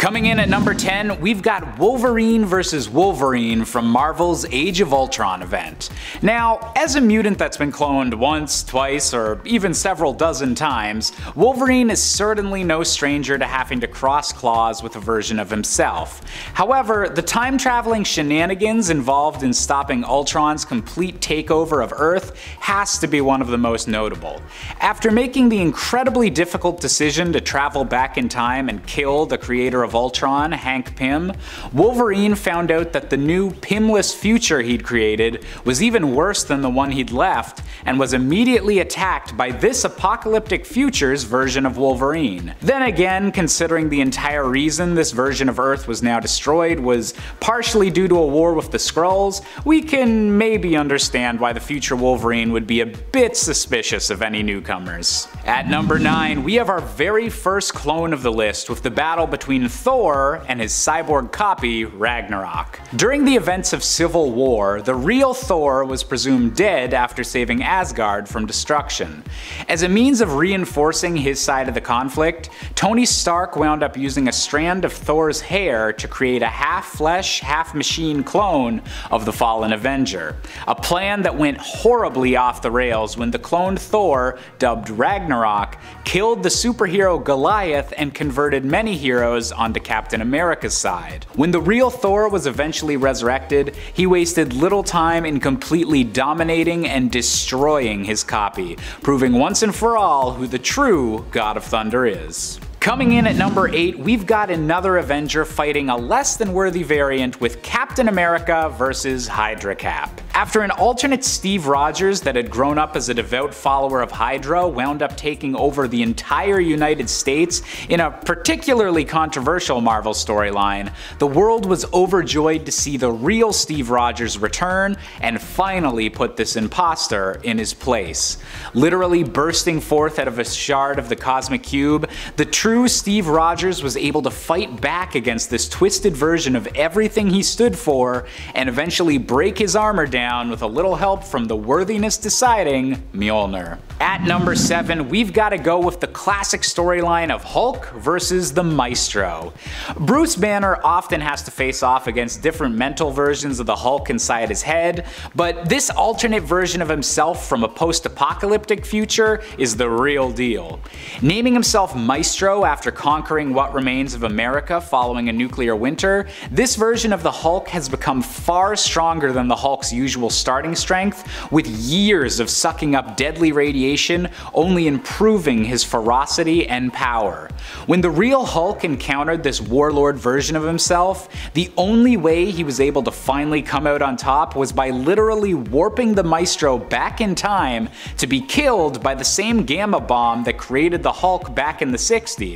Coming in at number 10, we've got Wolverine vs. Wolverine from Marvel's Age of Ultron event. Now, as a mutant that's been cloned once, twice, or even several dozen times, Wolverine is certainly no stranger to having to cross claws with a version of himself. However, the time-traveling shenanigans involved in stopping Ultron's complete takeover of Earth has to be one of the most notable. After making the incredibly difficult decision to travel back in time and kill the creator of of Ultron, Hank Pym, Wolverine found out that the new Pymless future he'd created was even worse than the one he'd left, and was immediately attacked by this apocalyptic future's version of Wolverine. Then again, considering the entire reason this version of Earth was now destroyed was partially due to a war with the Skrulls, we can maybe understand why the future Wolverine would be a bit suspicious of any newcomers. At number 9, we have our very first clone of the list with the battle between Thor and his cyborg copy, Ragnarok. During the events of Civil War, the real Thor was presumed dead after saving Asgard from destruction. As a means of reinforcing his side of the conflict, Tony Stark wound up using a strand of Thor's hair to create a half-flesh, half-machine clone of the fallen Avenger. A plan that went horribly off the rails when the cloned Thor, dubbed Ragnarok, killed the superhero Goliath and converted many heroes on onto Captain America's side. When the real Thor was eventually resurrected, he wasted little time in completely dominating and destroying his copy, proving once and for all who the true God of Thunder is. Coming in at number 8, we've got another Avenger fighting a less than worthy variant with Captain America vs. Hydra Cap. After an alternate Steve Rogers that had grown up as a devout follower of Hydra wound up taking over the entire United States in a particularly controversial Marvel storyline, the world was overjoyed to see the real Steve Rogers return and finally put this imposter in his place. Literally bursting forth out of a shard of the cosmic cube, the true true Steve Rogers was able to fight back against this twisted version of everything he stood for and eventually break his armor down with a little help from the worthiness deciding Mjolnir. At number 7, we've got to go with the classic storyline of Hulk versus the Maestro. Bruce Banner often has to face off against different mental versions of the Hulk inside his head, but this alternate version of himself from a post-apocalyptic future is the real deal. Naming himself Maestro after conquering what remains of America following a nuclear winter, this version of the Hulk has become far stronger than the Hulk's usual starting strength, with years of sucking up deadly radiation only improving his ferocity and power. When the real Hulk encountered this warlord version of himself, the only way he was able to finally come out on top was by literally warping the Maestro back in time to be killed by the same gamma bomb that created the Hulk back in the 60s.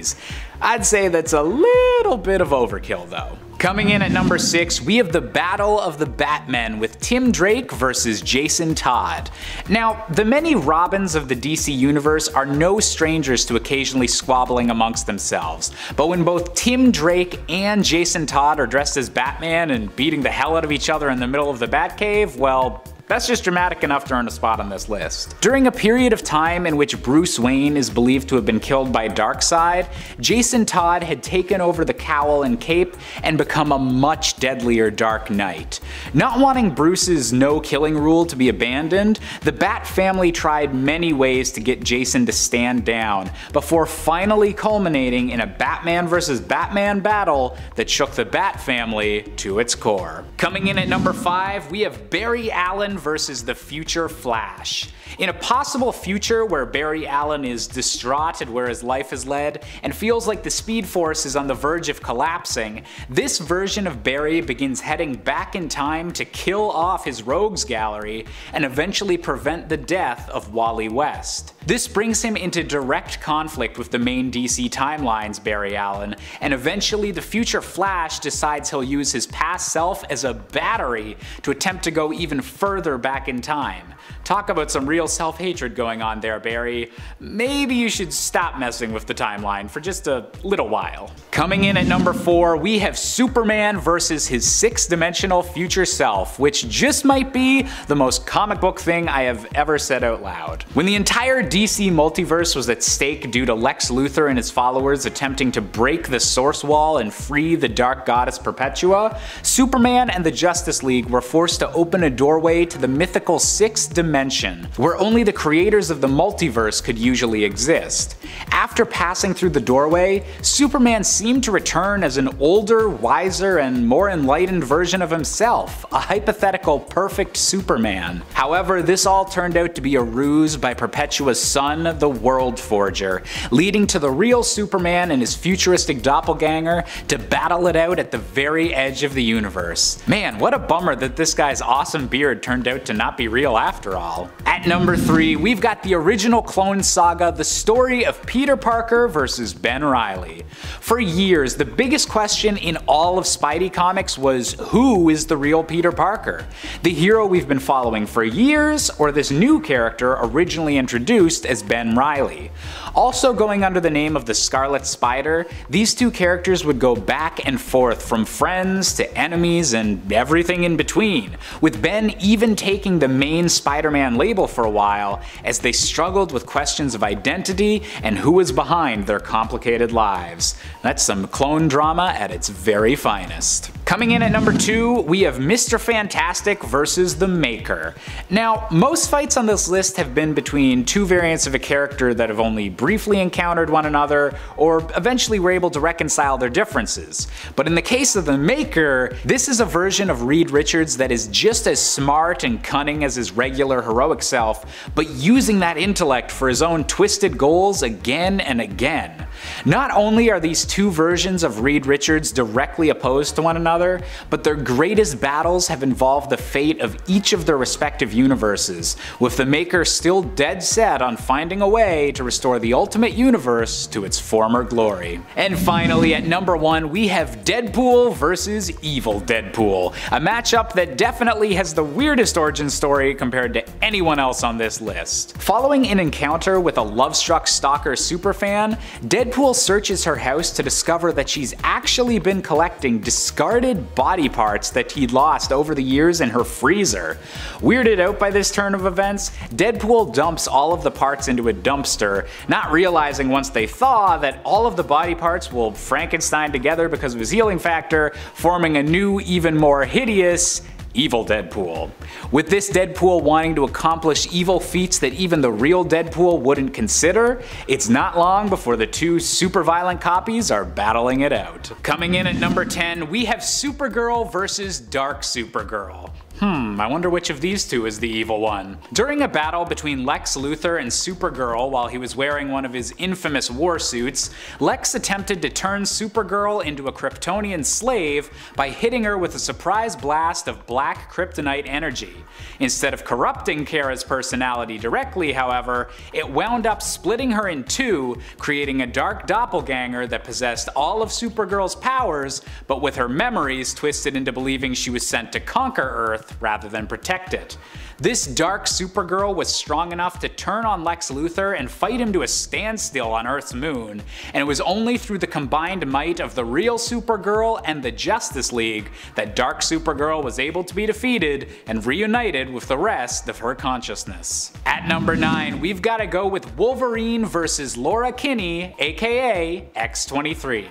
I'd say that's a little bit of overkill though. Coming in at number 6, we have the Battle of the Batmen with Tim Drake versus Jason Todd. Now, the many Robins of the DC universe are no strangers to occasionally squabbling amongst themselves, but when both Tim Drake and Jason Todd are dressed as Batman and beating the hell out of each other in the middle of the Batcave, well, that's just dramatic enough to earn a spot on this list. During a period of time in which Bruce Wayne is believed to have been killed by Darkseid, Jason Todd had taken over the cowl and cape and become a much deadlier Dark Knight. Not wanting Bruce's no-killing rule to be abandoned, the Bat family tried many ways to get Jason to stand down, before finally culminating in a Batman vs Batman battle that shook the Bat family to its core. Coming in at number 5, we have Barry Allen versus the future Flash. In a possible future where Barry Allen is distraught at where his life has led and feels like the Speed Force is on the verge of collapsing, this version of Barry begins heading back in time to kill off his rogues gallery and eventually prevent the death of Wally West. This brings him into direct conflict with the main DC timeline's Barry Allen, and eventually the future Flash decides he'll use his past self as a battery to attempt to go even further back in time. Talk about some real self-hatred going on there, Barry. Maybe you should stop messing with the timeline for just a little while. Coming in at number 4, we have Superman versus his six-dimensional future self, which just might be the most comic book thing I have ever said out loud. When the entire DC multiverse was at stake due to Lex Luthor and his followers attempting to break the source wall and free the Dark Goddess Perpetua, Superman and the Justice League were forced to open a doorway to the mythical sixth dimension, where only the creators of the multiverse could usually exist. After passing through the doorway, Superman seemed to return as an older, wiser, and more enlightened version of himself, a hypothetical perfect Superman. However, this all turned out to be a ruse by Perpetua's son, the World Forger, leading to the real Superman and his futuristic doppelganger to battle it out at the very edge of the universe. Man, what a bummer that this guy's awesome beard turned out to not be real after all. At number 3, we've got the original Clone Saga, the story of Peter Parker versus Ben Reilly. For years, the biggest question in all of Spidey comics was who is the real Peter Parker? The hero we've been following for years, or this new character originally introduced as Ben Reilly? Also going under the name of the Scarlet Spider, these two characters would go back and forth from friends to enemies and everything in between, with Ben even taking the main Spider-Man label for a while as they struggled with questions of identity and who was behind their complicated lives. That's some clone drama at its very finest. Coming in at number 2, we have Mr. Fantastic versus the Maker. Now, most fights on this list have been between two variants of a character that have only briefly encountered one another, or eventually were able to reconcile their differences. But in the case of the Maker, this is a version of Reed Richards that is just as smart and cunning as his regular heroic self, but using that intellect for his own twisted goals again and again. Not only are these two versions of Reed Richards directly opposed to one another, but their greatest battles have involved the fate of each of their respective universes, with the Maker still dead set on finding a way to restore the Ultimate Universe to its former glory. And finally, at number 1, we have Deadpool versus Evil Deadpool, a matchup that definitely has the weirdest origin story compared to anyone else on this list. Following an encounter with a love-struck stalker superfan, Deadpool searches her house to discover that she's actually been collecting discarded body parts that he'd lost over the years in her freezer. Weirded out by this turn of events, Deadpool dumps all of the parts into a dumpster, not realizing once they thaw that all of the body parts will Frankenstein together because of his healing factor, forming a new, even more hideous, evil Deadpool. With this Deadpool wanting to accomplish evil feats that even the real Deadpool wouldn't consider, it's not long before the two super violent copies are battling it out. Coming in at number 10, we have Supergirl versus Dark Supergirl. Hmm, I wonder which of these two is the evil one. During a battle between Lex Luthor and Supergirl while he was wearing one of his infamous war suits, Lex attempted to turn Supergirl into a Kryptonian slave by hitting her with a surprise blast of black kryptonite energy. Instead of corrupting Kara's personality directly, however, it wound up splitting her in two, creating a dark doppelganger that possessed all of Supergirl's powers, but with her memories twisted into believing she was sent to conquer Earth Earth rather than protect it. This dark Supergirl was strong enough to turn on Lex Luthor and fight him to a standstill on Earth's moon, and it was only through the combined might of the real Supergirl and the Justice League that Dark Supergirl was able to be defeated and reunited with the rest of her consciousness. At number 9, we've gotta go with Wolverine versus Laura Kinney, aka X-23.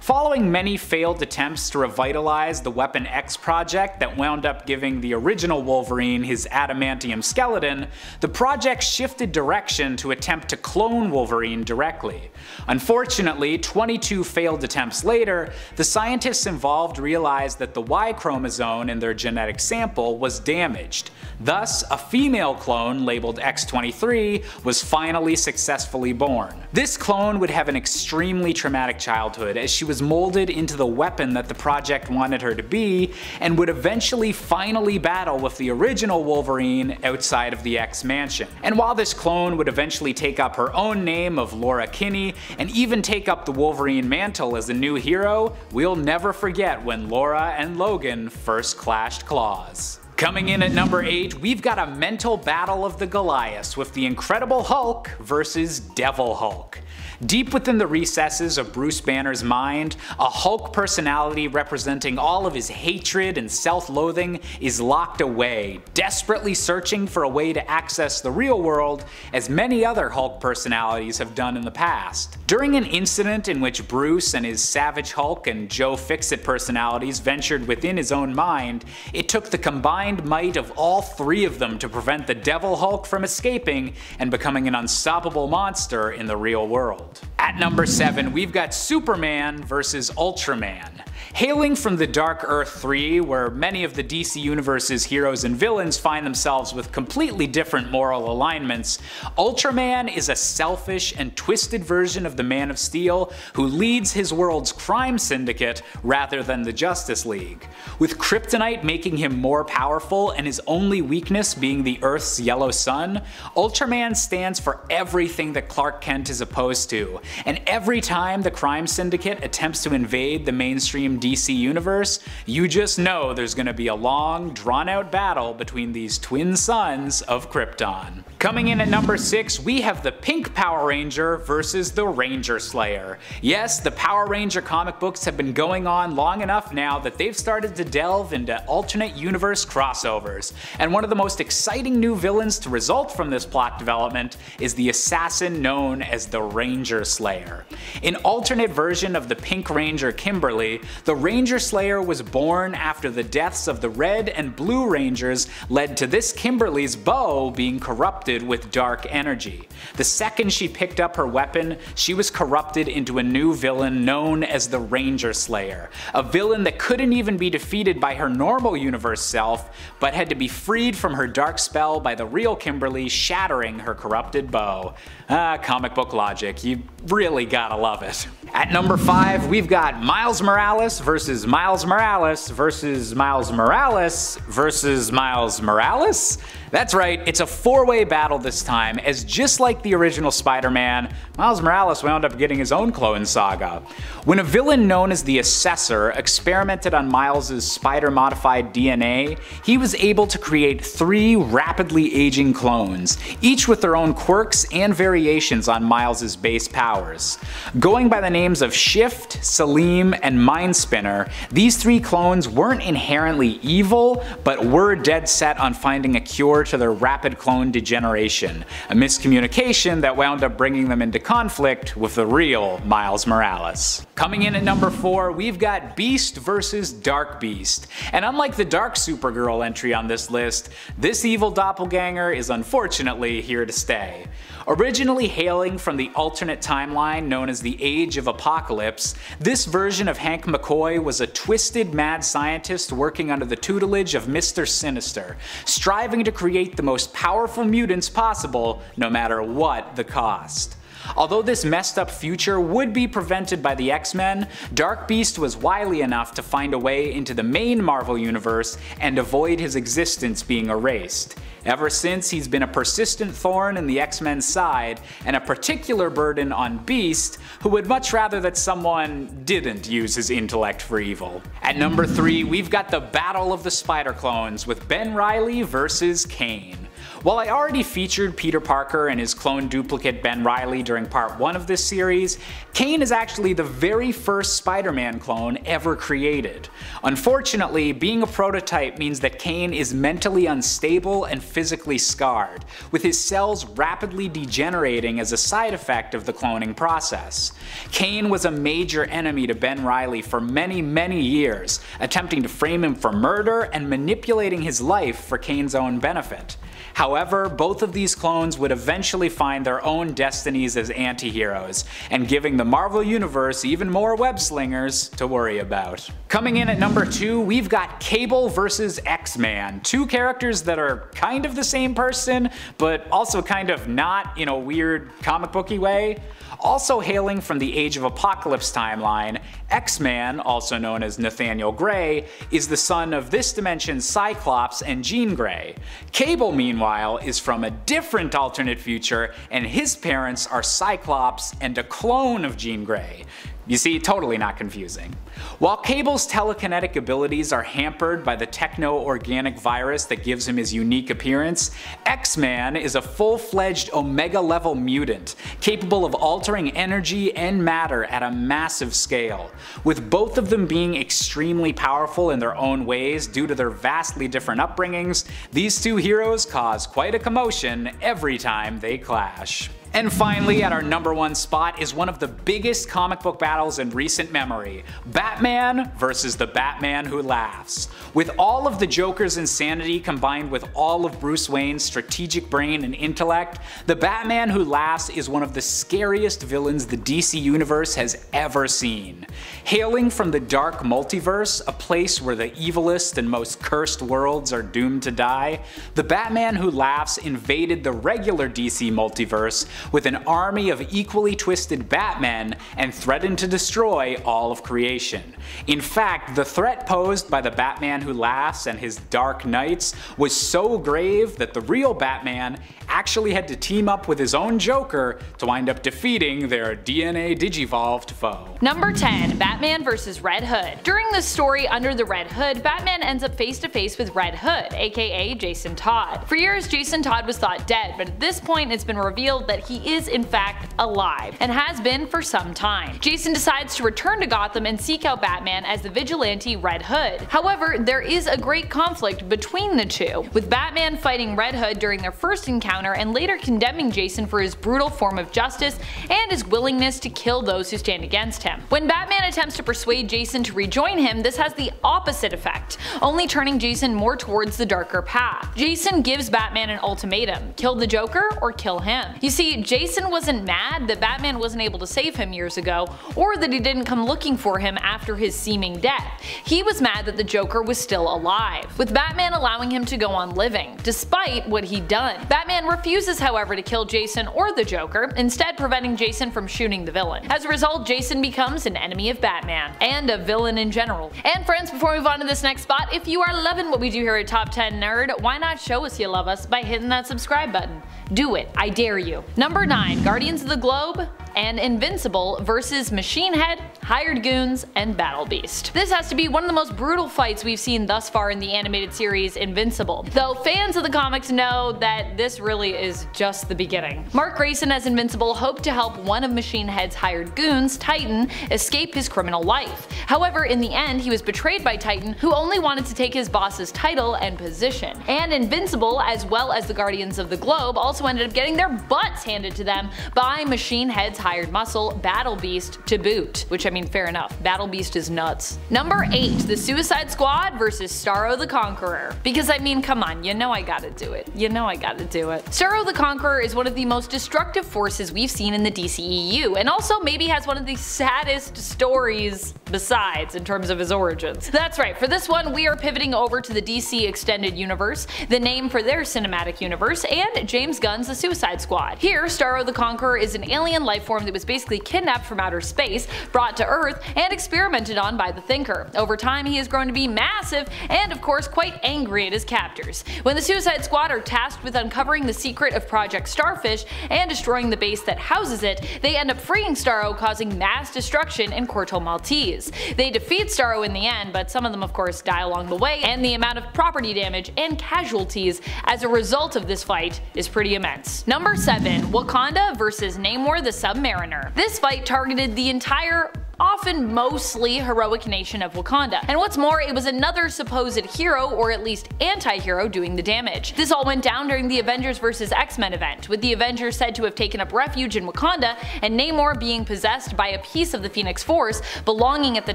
Following many failed attempts to revitalize the Weapon X project that wound up giving the original Wolverine his adamantium skeleton, the project shifted direction to attempt to clone Wolverine directly. Unfortunately, 22 failed attempts later, the scientists involved realized that the Y chromosome in their genetic sample was damaged. Thus, a female clone labeled X23 was finally successfully born. This clone would have an extremely traumatic childhood as she was molded into the weapon that the project wanted her to be, and would eventually finally battle with the original Wolverine outside of the X Mansion. And while this clone would eventually take up her own name of Laura Kinney, and even take up the Wolverine mantle as a new hero, we'll never forget when Laura and Logan first clashed claws. Coming in at number 8, we've got a mental battle of the Goliaths with the Incredible Hulk versus Devil Hulk. Deep within the recesses of Bruce Banner's mind, a Hulk personality representing all of his hatred and self-loathing is locked away, desperately searching for a way to access the real world as many other Hulk personalities have done in the past. During an incident in which Bruce and his Savage Hulk and Joe Fixit personalities ventured within his own mind, it took the combined might of all three of them to prevent the Devil Hulk from escaping and becoming an unstoppable monster in the real world world. At number 7, we've got Superman versus Ultraman. Hailing from the Dark Earth 3, where many of the DC Universe's heroes and villains find themselves with completely different moral alignments, Ultraman is a selfish and twisted version of the Man of Steel who leads his world's crime syndicate rather than the Justice League. With kryptonite making him more powerful and his only weakness being the Earth's yellow sun, Ultraman stands for everything that Clark Kent is opposed to, and every time the crime syndicate attempts to invade the mainstream DC universe, you just know there's gonna be a long, drawn out battle between these twin sons of Krypton. Coming in at number 6, we have the Pink Power Ranger versus the Ranger Slayer. Yes, the Power Ranger comic books have been going on long enough now that they've started to delve into alternate universe crossovers, and one of the most exciting new villains to result from this plot development is the assassin known as the Ranger Slayer. An alternate version of the Pink Ranger Kimberly, the Ranger Slayer was born after the deaths of the Red and Blue Rangers led to this Kimberly's bow being corrupted with dark energy. The second she picked up her weapon, she was corrupted into a new villain known as the Ranger Slayer, a villain that couldn't even be defeated by her normal universe self, but had to be freed from her dark spell by the real Kimberly shattering her corrupted bow. Ah, comic book logic, you really gotta love it. At number 5, we've got Miles Morales versus Miles Morales versus Miles Morales versus Miles Morales? That's right, it's a four-way battle this time, as just like the original Spider-Man, Miles Morales wound up getting his own clone saga. When a villain known as the Assessor experimented on Miles' spider-modified DNA, he was able to create three rapidly aging clones, each with their own quirks and variations on Miles' base powers. Going by the names of Shift, Selim, and Mind Spinner, these three clones weren't inherently evil, but were dead set on finding a cure to their rapid clone degeneration, a miscommunication that wound up bringing them into conflict with the real Miles Morales. Coming in at number 4, we've got Beast vs. Dark Beast. And unlike the Dark Supergirl entry on this list, this evil doppelganger is unfortunately here to stay. Originally hailing from the alternate timeline known as the Age of Apocalypse, this version of Hank McCoy was a twisted mad scientist working under the tutelage of Mr. Sinister, striving to create the most powerful mutants possible no matter what the cost. Although this messed up future would be prevented by the X-Men, Dark Beast was wily enough to find a way into the main Marvel universe and avoid his existence being erased. Ever since, he's been a persistent thorn in the X-Men's side, and a particular burden on Beast, who would much rather that someone didn't use his intellect for evil. At number 3, we've got the Battle of the Spider Clones with Ben Reilly versus Kaine. While I already featured Peter Parker and his clone duplicate Ben Reilly during part 1 of this series, Kaine is actually the very first Spider-Man clone ever created. Unfortunately, being a prototype means that Kaine is mentally unstable and physically scarred, with his cells rapidly degenerating as a side effect of the cloning process. Kaine was a major enemy to Ben Reilly for many, many years, attempting to frame him for murder and manipulating his life for Kaine's own benefit. However, both of these clones would eventually find their own destinies as anti-heroes, and giving the Marvel Universe even more web-slingers to worry about. Coming in at number 2, we've got Cable vs X-Man, two characters that are kind of the same person, but also kind of not in a weird comic booky way. Also hailing from the Age of Apocalypse timeline, X-Man, also known as Nathaniel Grey, is the son of this dimension's Cyclops and Jean Grey. Cable, meanwhile, is from a different alternate future, and his parents are Cyclops and a clone of Jean Grey. You see, totally not confusing. While Cable's telekinetic abilities are hampered by the techno-organic virus that gives him his unique appearance, X-Man is a full-fledged Omega-level mutant, capable of altering energy and matter at a massive scale. With both of them being extremely powerful in their own ways due to their vastly different upbringings, these two heroes cause quite a commotion every time they clash. And finally, at our number one spot is one of the biggest comic book battles in recent memory, Batman versus the Batman Who Laughs. With all of the Joker's insanity combined with all of Bruce Wayne's strategic brain and intellect, the Batman Who Laughs is one of the scariest villains the DC Universe has ever seen. Hailing from the dark multiverse, a place where the evilest and most cursed worlds are doomed to die, the Batman Who Laughs invaded the regular DC multiverse with an army of equally twisted Batmen and threatened to destroy all of creation. In fact, the threat posed by the Batman who laughs and his Dark Knights was so grave that the real Batman actually had to team up with his own Joker to wind up defeating their DNA digivolved foe. Number 10. Batman vs. Red Hood During the story Under the Red Hood, Batman ends up face to face with Red Hood, aka Jason Todd. For years, Jason Todd was thought dead, but at this point it's been revealed that he is in fact alive, and has been for some time. Jason decides to return to Gotham and seek out Batman as the vigilante Red Hood. However, there is a great conflict between the two, with Batman fighting Red Hood during their first encounter and later condemning Jason for his brutal form of justice and his willingness to kill those who stand against him. When Batman attempts to persuade Jason to rejoin him, this has the opposite effect, only turning Jason more towards the darker path. Jason gives Batman an ultimatum, kill the Joker or kill him. You see, Jason wasn't mad that Batman wasn't able to save him years ago, or that he didn't come looking for him after his seeming death. He was mad that the Joker was still alive, with Batman allowing him to go on living, despite what he'd done. Batman refuses however to kill Jason or the Joker, instead preventing Jason from shooting the villain. As a result, Jason becomes an enemy of Batman, and a villain in general. And friends, before we move on to this next spot, if you are loving what we do here at Top 10 Nerd, why not show us you love us by hitting that subscribe button? Do it, I dare you. Number 9. Guardians of the Globe and Invincible versus Machine Head, Hired Goons, and Battle Beast. This has to be one of the most brutal fights we've seen thus far in the animated series Invincible, though fans of the comics know that this really is just the beginning. Mark Grayson as Invincible hoped to help one of Machine Head's hired goons, Titan, escape his criminal life. However, in the end, he was betrayed by Titan, who only wanted to take his boss's title and position. And Invincible, as well as the Guardians of the Globe, also ended up getting their butts handed to them by Machine Head's hired muscle, Battle Beast, to boot. Which I mean, fair enough. Battle Beast is nuts. Number 8. The Suicide Squad versus Starro the Conqueror. Because I mean, come on, you know I gotta do it. You know I gotta do it. Starro the Conqueror is one of the most destructive forces we've seen in the DCEU, and also maybe has one of the saddest stories besides in terms of his origins. That's right, for this one we are pivoting over to the DC Extended Universe, the name for their cinematic universe, and James Gunn's The Suicide Squad. Here, Starro the Conqueror is an alien life form that was basically kidnapped from outer space, brought to Earth, and experimented on by the Thinker. Over time he has grown to be massive, and of course quite angry at his captors. When the Suicide Squad are tasked with uncovering the secret of Project Starfish and destroying the base that houses it, they end up freeing Starro causing mass destruction in Corto Maltese. They defeat Starro in the end, but some of them of course die along the way, and the amount of property damage and casualties as a result of this fight is pretty immense. Number 7. Wakanda vs Namor the Submariner. This fight targeted the entire often mostly heroic nation of Wakanda. And what's more, it was another supposed hero, or at least anti-hero, doing the damage. This all went down during the Avengers vs X-Men event, with the Avengers said to have taken up refuge in Wakanda, and Namor being possessed by a piece of the Phoenix Force belonging at the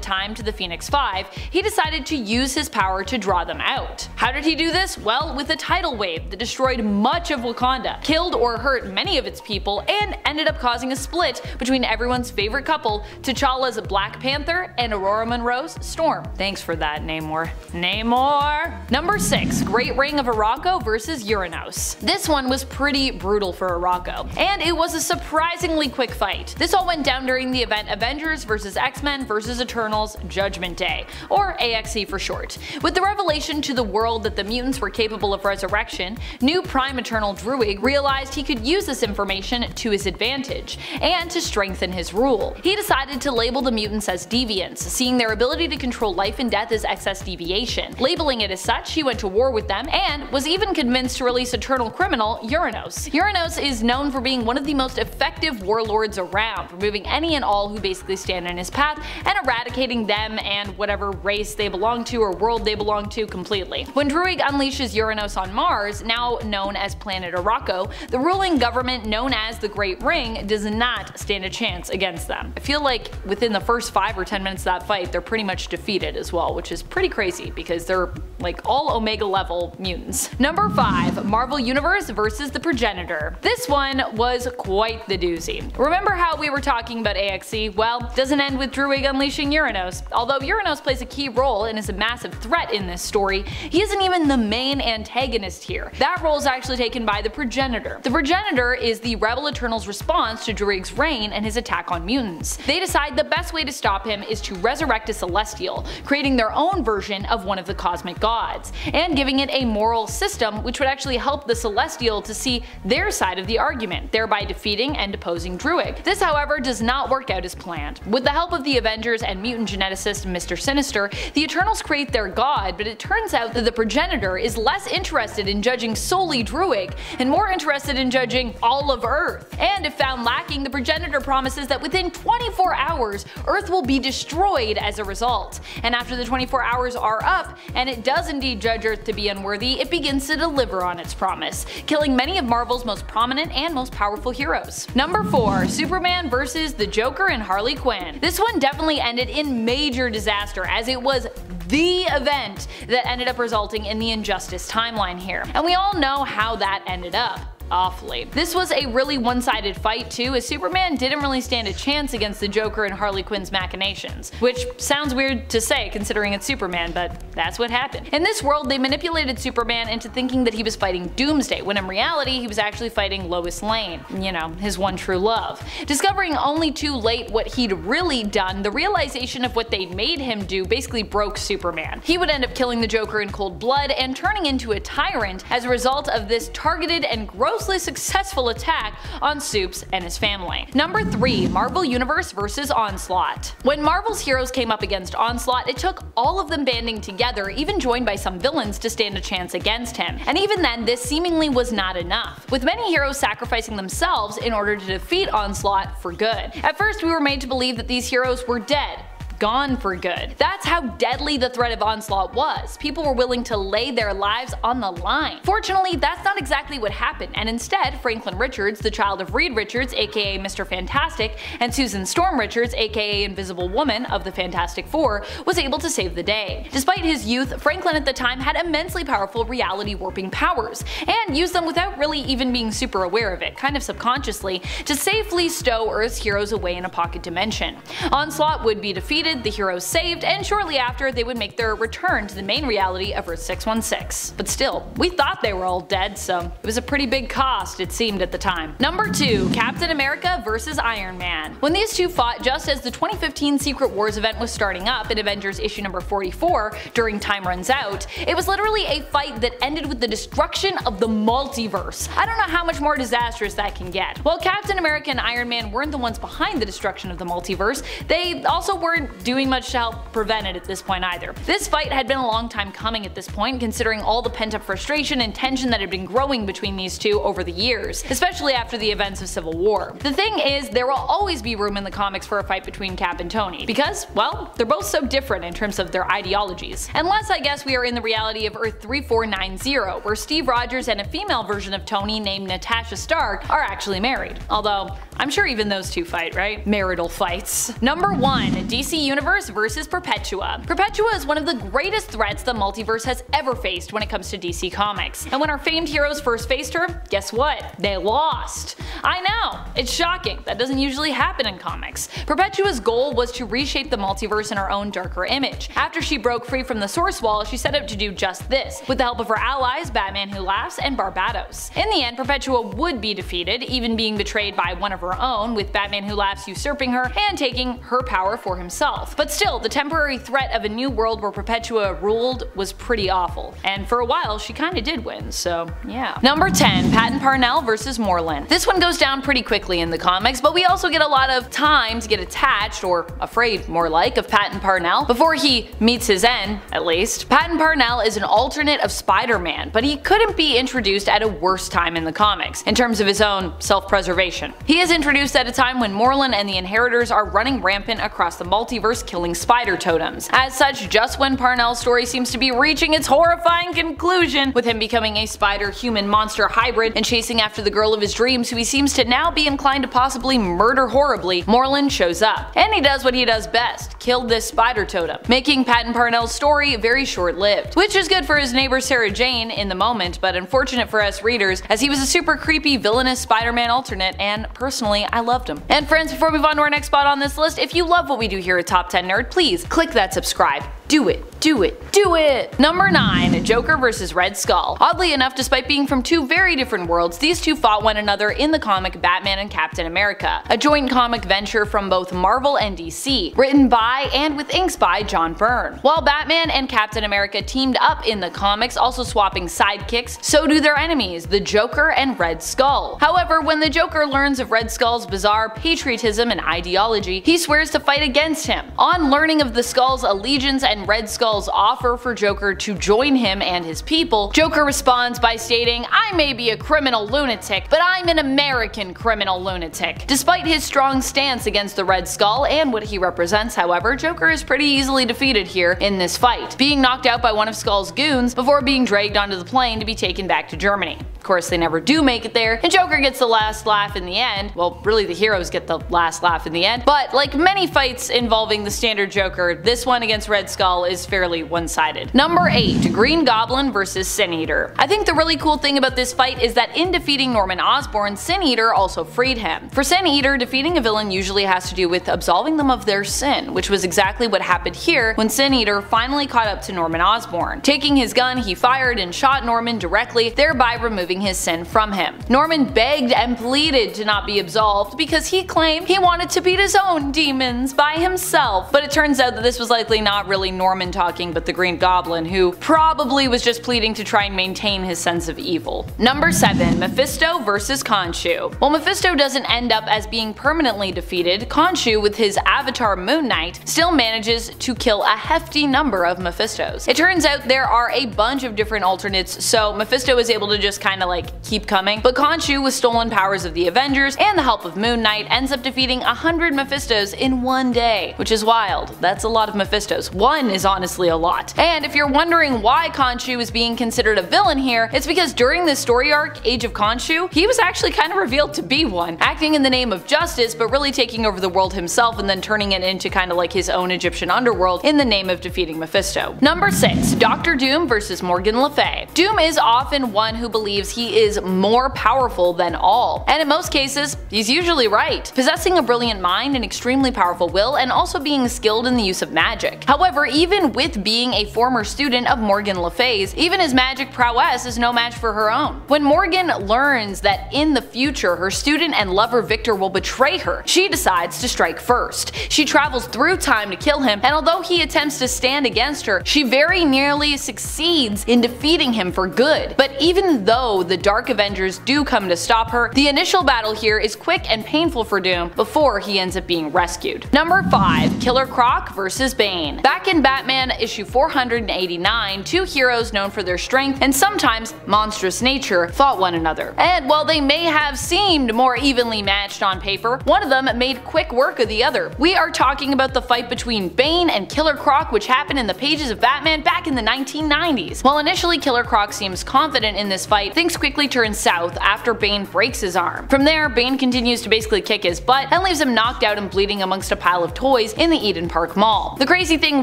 time to the Phoenix Five, he decided to use his power to draw them out. How did he do this? Well, with a tidal wave that destroyed much of Wakanda, killed or hurt many of its people, and ended up causing a split between everyone's favorite couple, T'Challa's Black Panther and Ororo Munroe's Storm. Thanks for that, Namor. Namor! Number 6. Great Ring of Arakko vs Uranos. This one was pretty brutal for Arakko, and it was a surprisingly quick fight. This all went down during the event Avengers vs X-Men vs Eternals Judgment Day, or AXE for short. With the revelation to the world that the mutants were capable of resurrection, new Prime Eternal Druig realized he could use this information to his advantage, and to strengthen his rule. He decided to label the mutants as deviants, seeing their ability to control life and death as excess deviation. Labeling it as such, he went to war with them and was even convinced to release eternal criminal Uranos. Uranos is known for being one of the most effective warlords around, removing any and all who basically stand in his path and eradicating them and whatever race they belong to or world they belong to completely. When Druig unleashes Uranos on Mars, now known as Planet Arakko, the ruling government known as the Great Ring does not stand a chance against them. I feel like within the first 5 or 10 minutes of that fight they're pretty much defeated as well, which is pretty crazy because they're like all Omega level mutants. Number 5. Marvel Universe versus the Progenitor. This one was quite the doozy. Remember how we were talking about AXE? Well, doesn't end with Druig unleashing Uranos. Although Uranos plays a key role and is a massive threat in this story, he isn't even the main antagonist here. That role is actually taken by the Progenitor. The Progenitor is the Rebel Eternal's response to Druig's reign and his attack on mutants. They decide the best way to stop him is to resurrect a Celestial, creating their own version of one of the cosmic gods, and giving it a moral system which would actually help the Celestial to see their side of the argument, thereby defeating and deposing Druig. This however does not work out as planned. With the help of the Avengers and mutant geneticist Mr. Sinister, the Eternals create their god, but it turns out that the Progenitor is less interested in judging solely Druig, and more interested in judging all of Earth. And if found lacking, the Progenitor promises that within 24 hours, Earth will be destroyed as a result. And after the 24 hours are up, and it does indeed judge Earth to be unworthy, it begins to deliver on its promise, killing many of Marvel's most prominent and most powerful heroes. Number 4. Superman vs. the Joker and Harley Quinn. This one definitely ended in major disaster as it was the event that ended up resulting in the Injustice timeline here. And we all know how that ended up awfully. This was a really one-sided fight too, as Superman didn't really stand a chance against the Joker and Harley Quinn's machinations. Which sounds weird to say considering it's Superman, but that's what happened. In this world, they manipulated Superman into thinking that he was fighting Doomsday, when in reality he was actually fighting Lois Lane, you know, his one true love. Discovering only too late what he'd really done, the realization of what they made him do basically broke Superman. He would end up killing the Joker in cold blood and turning into a tyrant as a result of this targeted and gross grossly successful attack on Supes and his family. Number 3. Marvel Universe vs. Onslaught When Marvel's heroes came up against Onslaught, it took all of them banding together, even joined by some villains, to stand a chance against him. And even then, this seemingly was not enough, with many heroes sacrificing themselves in order to defeat Onslaught for good. At first, we were made to believe that these heroes were dead, gone for good. That's how deadly the threat of onslaught was. People were willing to lay their lives on the line. Fortunately, that's not exactly what happened, and instead, Franklin Richards, the child of Reed Richards, aka Mr. Fantastic, and Susan Storm Richards, aka Invisible Woman of the Fantastic Four, was able to save the day. Despite his youth, Franklin at the time had immensely powerful reality warping powers, and used them without really even being super aware of it, kind of subconsciously, to safely stow Earth's heroes away in a pocket dimension. Onslaught would be defeated defeated, the heroes saved, and shortly after they would make their return to the main reality of Earth 616. But still, we thought they were all dead, so it was a pretty big cost it seemed at the time. Number 2. Captain America vs Iron Man When these two fought just as the 2015 Secret Wars event was starting up in Avengers issue number 44 during Time Runs Out, it was literally a fight that ended with the destruction of the multiverse. I don't know how much more disastrous that can get. While Captain America and Iron Man weren't the ones behind the destruction of the multiverse, they also weren't doing much to help prevent it at this point either. This fight had been a long time coming at this point considering all the pent up frustration and tension that had been growing between these two over the years, especially after the events of Civil War. The thing is, there will always be room in the comics for a fight between Cap and Tony, because, well, they're both so different in terms of their ideologies. Unless I guess we are in the reality of Earth 3490, where Steve Rogers and a female version of Tony named Natasha Stark are actually married. Although, I'm sure even those two fight, right? Marital fights. Number 1. DC Universe versus Perpetua. Perpetua is one of the greatest threats the multiverse has ever faced when it comes to DC Comics. And when our famed heroes first faced her, guess what? They lost. I know, it's shocking, that doesn't usually happen in comics. Perpetua's goal was to reshape the multiverse in her own darker image. After she broke free from the Source Wall, she set out to do just this, with the help of her allies Batman Who Laughs and Barbatos. In the end, Perpetua would be defeated, even being betrayed by one of her own, with Batman Who Laughs usurping her and taking her power for himself But still, the temporary threat of a new world where Perpetua ruled was pretty awful. And for a while, she kinda did win, so yeah. Number 10. Patton Parnell versus Morlun. This one goes down pretty quickly in the comics, but we also get a lot of time to get attached, or afraid more like, of Patton Parnell before he meets his end, at least. Patton Parnell is an alternate of Spider-Man, but he couldn't be introduced at a worse time in the comics, in terms of his own self-preservation. He is introduced at a time when Morlun and the Inheritors are running rampant across the multiverse killing spider totems. As such, just when Parnell's story seems to be reaching its horrifying conclusion, with him becoming a spider-human monster hybrid and chasing after the girl of his dreams who he seems to now be inclined to possibly murder horribly, Morlun shows up. And he does what he does best, kill this spider totem, making Patton Parnell's story very short-lived. Which is good for his neighbor Sarah Jane in the moment, but unfortunate for us readers, as he was a super creepy villainous Spider-Man alternate, and personally, I loved him. And friends, before we move on to our next spot on this list, if you love what we do here at Top 10 Nerd, please click that subscribe. Do it. Do it. Do it! Number 9. Joker vs. Red Skull. Oddly enough, despite being from two very different worlds, these two fought one another in the comic Batman and Captain America, a joint comic venture from both Marvel and DC, written by and with inks by John Byrne. While Batman and Captain America teamed up in the comics, also swapping sidekicks, so do their enemies, the Joker and Red Skull. However, when the Joker learns of Red Skull's bizarre patriotism and ideology, he swears to fight against him. On learning of the Skull's allegiance and Red Skull's offer for Joker to join him and his people, Joker responds by stating, I may be a criminal lunatic, but I'm an American criminal lunatic. Despite his strong stance against the Red Skull and what he represents, however, Joker is pretty easily defeated here in this fight, being knocked out by one of Skull's goons before being dragged onto the plane to be taken back to Germany. Of course, they never do make it there, and Joker gets the last laugh in the end. Well, really the heroes get the last laugh in the end, but like many fights involving the standard Joker, this one against Red Skull is fairly one-sided. Number 8. Green Goblin vs. Sin Eater. I think the really cool thing about this fight is that in defeating Norman Osborn, Sin Eater also freed him. For Sin Eater, defeating a villain usually has to do with absolving them of their sin, which was exactly what happened here when Sin Eater finally caught up to Norman Osborn. Taking his gun, he fired and shot Norman directly, thereby removing his sin from him. Norman begged and pleaded to not be absolved because he claimed he wanted to beat his own demons by himself, but it turns out that this was likely not really Norman talking but the Green Goblin who probably was just pleading to try and maintain his sense of evil. Number 7. Mephisto vs. Khonshu. While Mephisto doesn't end up as being permanently defeated, Khonshu with his avatar Moon Knight still manages to kill a hefty number of Mephistos. It turns out there are a bunch of different alternates so Mephisto is able to just kinda like keep coming, but Khonshu with stolen powers of the Avengers and the help of Moon Knight ends up defeating 100 Mephistos in one day, which is wild. That's a lot of Mephistos. One is honestly a lot. And if you're wondering why Khonshu is being considered a villain here, it's because during this story arc, Age of Khonshu, he was actually kind of revealed to be one, acting in the name of justice but really taking over the world himself and then turning it into kind of like his own Egyptian underworld in the name of defeating Mephisto. Number 6. Doctor Doom vs. Morgan Le Fay. Doom is often one who believes he is more powerful than all, and in most cases, he's usually right, possessing a brilliant mind and extremely powerful will and also being skilled in the use of magic. However, even with being a former student of Morgan Le Fay's, even his magic prowess is no match for her own. When Morgan learns that in the future her student and lover Victor will betray her, she decides to strike first. She travels through time to kill him, and although he attempts to stand against her, she very nearly succeeds in defeating him for good. But even though the Dark Avengers do come to stop her, the initial battle here is quick and painful for Doom before he ends up being rescued. Number 5. Killer Croc vs. Bane. Back in Batman issue 489, two heroes known for their strength and sometimes monstrous nature fought one another. And while they may have seemed more evenly matched on paper, one of them made quick work of the other. We are talking about the fight between Bane and Killer Croc which happened in the pages of Batman back in the 1990s. While initially Killer Croc seems confident in this fight, things quickly turn south after Bane breaks his arm. From there, Bane continues to basically kick his butt and leaves him knocked out and bleeding amongst a pile of toys in the Eden Park Mall. The crazy thing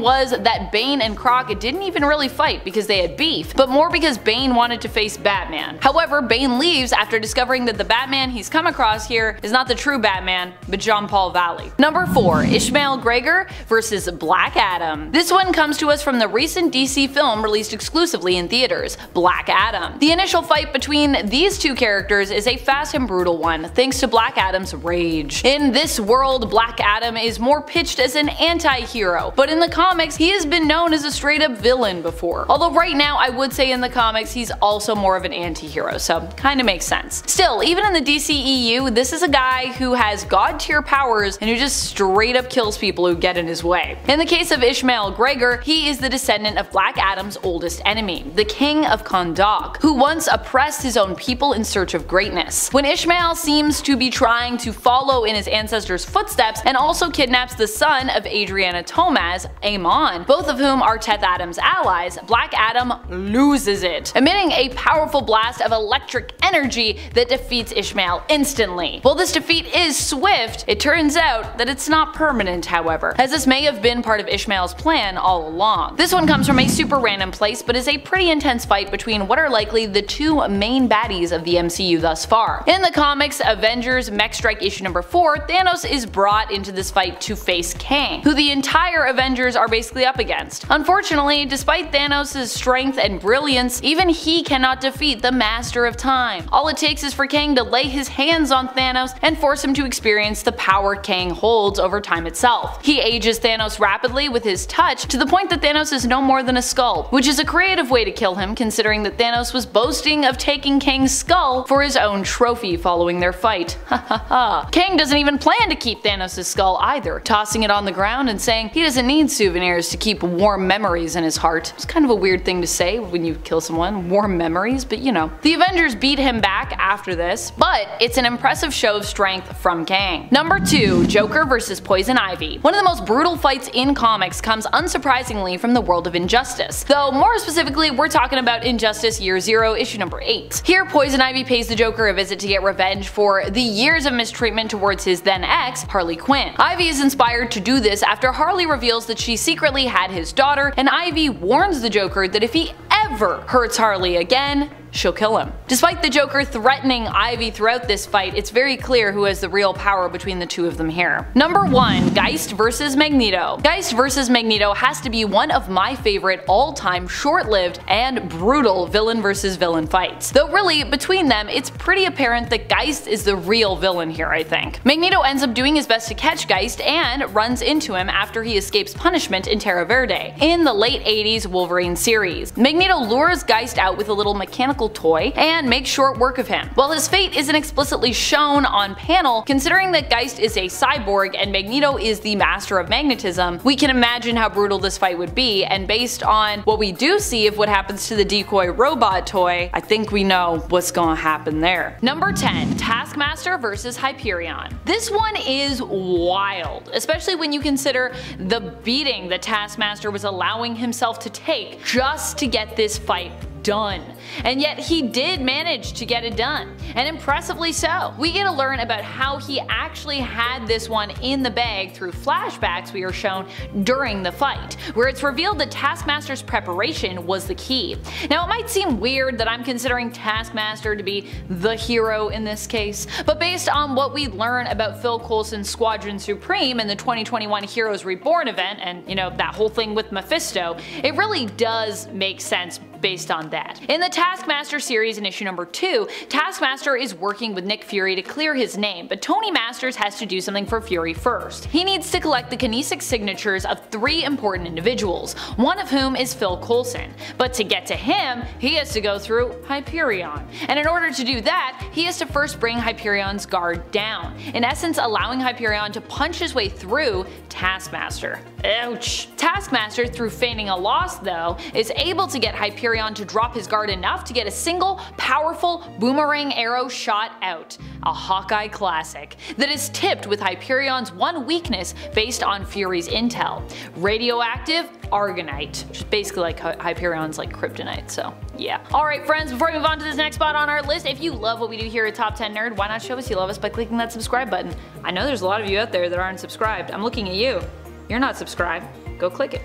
was that Bane and Croc didn't even really fight because they had beef, but more because Bane wanted to face Batman. However, Bane leaves after discovering that the Batman he's come across here is not the true Batman, but Jean Paul Valley. Number 4. Ishmael Gregor vs. Black Adam. This one comes to us from the recent DC film released exclusively in theaters, Black Adam. The initial fight between these two characters is a fast and brutal one, thanks to Black Adam's rage. In this world, Black Adam is more pitched as an anti-hero, but in the comics, he has been known as a straight up villain before. Although right now, I would say in the comics, he's also more of an anti-hero, so kinda makes sense. Still, even in the DCEU, this is a guy who has god tier powers and who just straight up kills people who get in his way. In the case of Ishmael Gregor, he is the descendant of Black Adam's oldest enemy, the King of Kahndaq, who once oppressed his own people in search of greatness. When Ishmael seems to be trying to follow in his ancestors' footsteps and also kidnaps the son of Adriana Tomaz, Amon, both of whom are Teth Adam's allies, Black Adam loses it, emitting a powerful blast of electric energy that defeats Ishmael instantly. While this defeat is swift, it turns out that it's not permanent however, as this may have been part of Ishmael's plan all along. This one comes from a super random place but is a pretty intense fight between what are likely the two main baddies of the MCU thus far. In the comics Avengers Mech Strike issue number 4, Thanos is brought into this fight to face Kang, who the entire Avengers are basically up against. Unfortunately, despite Thanos' strength and brilliance, even he cannot defeat the Master of Time. All it takes is for Kang to lay his hands on Thanos and force him to experience the power Kang holds over time itself. He ages Thanos rapidly with his touch to the point that Thanos is no more than a skull, which is a creative way to kill him considering that Thanos was boasting of taking Kang's skull for his own trophy following their fight. Ha ha ha. Kang doesn't even plan to keep Thanos' skull either, tossing it on the ground and saying he doesn't need souvenirs to keep warm memories in his heart. It's kind of a weird thing to say when you kill someone, warm memories, but you know. The Avengers beat him back after this, but it's an impressive show of strength from Kang. Number 2. Joker vs Poison Ivy. One of the most brutal fights in comics comes unsurprisingly from the world of Injustice, though more specifically we're talking about Injustice Year Zero issue number 8. Here Poison Ivy pays the Joker a visit to get revenge for the years of mistreatment towards his then ex, Harley Quinn. Ivy is inspired to do this after Harley reveals that she secretly had his daughter, and Ivy warns the Joker that if he ever hurts Harley again, she'll kill him. Despite the Joker threatening Ivy throughout this fight, it's very clear who has the real power between the two of them here. Number 1. Geist vs Magneto. Geist vs Magneto has to be one of my favorite all-time short-lived and brutal villain versus villain fights. Though really, between them, it's pretty apparent that Geist is the real villain here I think. Magneto ends up doing his best to catch Geist and runs into him after he escapes punishment in Terra Verde, in the late 80s Wolverine series. Magneto lures Geist out with a little mechanical toy and make short work of him. While his fate isn't explicitly shown on panel, considering that Geist is a cyborg and Magneto is the master of magnetism, we can imagine how brutal this fight would be, and based on what we do see of what happens to the decoy robot toy, I think we know what's gonna happen there. Number 10. Taskmaster vs Hyperion. This one is wild, especially when you consider the beating that Taskmaster was allowing himself to take just to get this fight done. And yet he did manage to get it done, and impressively so. We get to learn about how he actually had this one in the bag through flashbacks we are shown during the fight, where it's revealed that Taskmaster's preparation was the key. Now it might seem weird that I'm considering Taskmaster to be the hero in this case, but based on what we learn about Phil Coulson's Squadron Supreme in the 2021 Heroes Reborn event, and you know, that whole thing with Mephisto, it really does make sense based on that. In the Taskmaster series in issue number 2, Taskmaster is working with Nick Fury to clear his name, but Tony Masters has to do something for Fury first. He needs to collect the kinesic signatures of three important individuals, one of whom is Phil Coulson. But to get to him, he has to go through Hyperion. And in order to do that, he has to first bring Hyperion's guard down, in essence allowing Hyperion to punch his way through Taskmaster. Ouch. Taskmaster, through feigning a loss though, is able to get Hyperion to drop his guard enough to get a single, powerful boomerang arrow shot out. A Hawkeye classic that is tipped with Hyperion's one weakness based on Fury's intel. Radioactive Argonite, which is basically like Hyperion's like kryptonite, so yeah. Alright friends, before we move on to this next spot on our list, if you love what we do here at Top 10 Nerd, why not show us you love us by clicking that subscribe button. I know there's a lot of you out there that aren't subscribed. I'm looking at you. You're not subscribed. Go click it.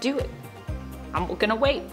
Do it. I'm gonna wait.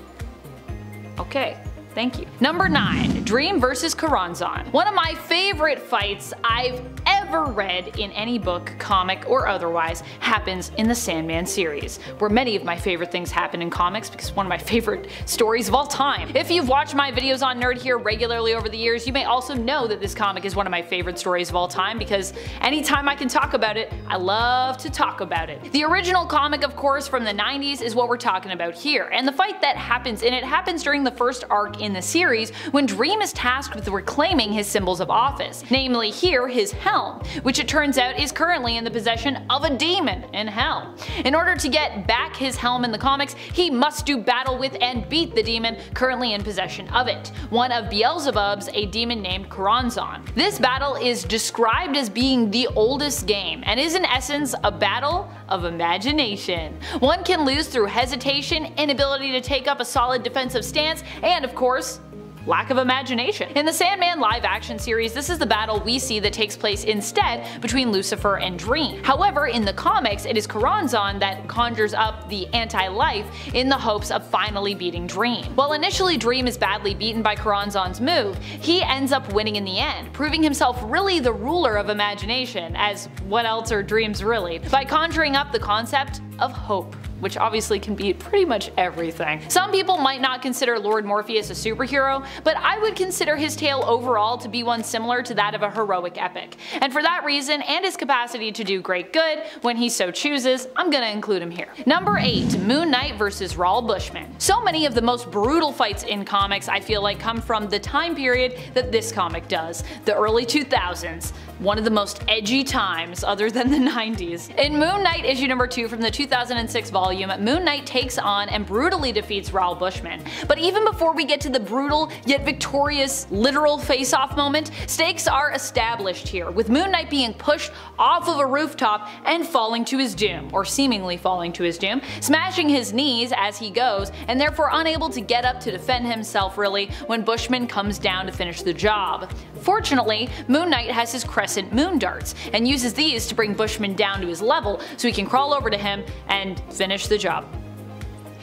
Okay. Thank you. Number 9. Dream versus Choronzon. One of my favorite fights I've ever ever read in any book, comic, or otherwise happens in the Sandman series, where many of my favorite things happen in comics because one of my favorite stories of all time. If you've watched my videos on Nerd here regularly over the years, you may also know that this comic is one of my favorite stories of all time because anytime I can talk about it, I love to talk about it. The original comic, of course, from the 90s is what we're talking about here, and the fight that happens in it happens during the first arc in the series when Dream is tasked with reclaiming his symbols of office, namely here his helm, which it turns out is currently in the possession of a demon in hell. In order to get back his helm in the comics, he must do battle with and beat the demon currently in possession of it, one of Beelzebub's, a demon named Choronzon. This battle is described as being the oldest game, and is in essence a battle of imagination. One can lose through hesitation, inability to take up a solid defensive stance, and of course, lack of imagination. In the Sandman live action series, this is the battle we see that takes place instead between Lucifer and Dream. However, in the comics, it is Choronzon that conjures up the anti-life in the hopes of finally beating Dream. While initially Dream is badly beaten by Choronzon's move, he ends up winning in the end, proving himself really the ruler of imagination, as what else are dreams really, by conjuring up the concept of hope which obviously can beat pretty much everything. Some people might not consider Lord Morpheus a superhero, but I would consider his tale overall to be one similar to that of a heroic epic. And for that reason, and his capacity to do great good when he so chooses, I'm gonna include him here. Number 8. Moon Knight vs. Raoul Bushman. So many of the most brutal fights in comics I feel like come from the time period that this comic does, the early 2000s one of the most edgy times other than the 90s. In Moon Knight issue number 2 from the 2006 volume, Moon Knight takes on and brutally defeats Raoul Bushman. But even before we get to the brutal yet victorious literal face-off moment, stakes are established here, with Moon Knight being pushed off of a rooftop and falling to his doom, or seemingly falling to his doom, smashing his knees as he goes, and therefore unable to get up to defend himself really when Bushman comes down to finish the job. Fortunately, Moon Knight has his crescent moon darts, and uses these to bring Bushman down to his level so he can crawl over to him and finish the job.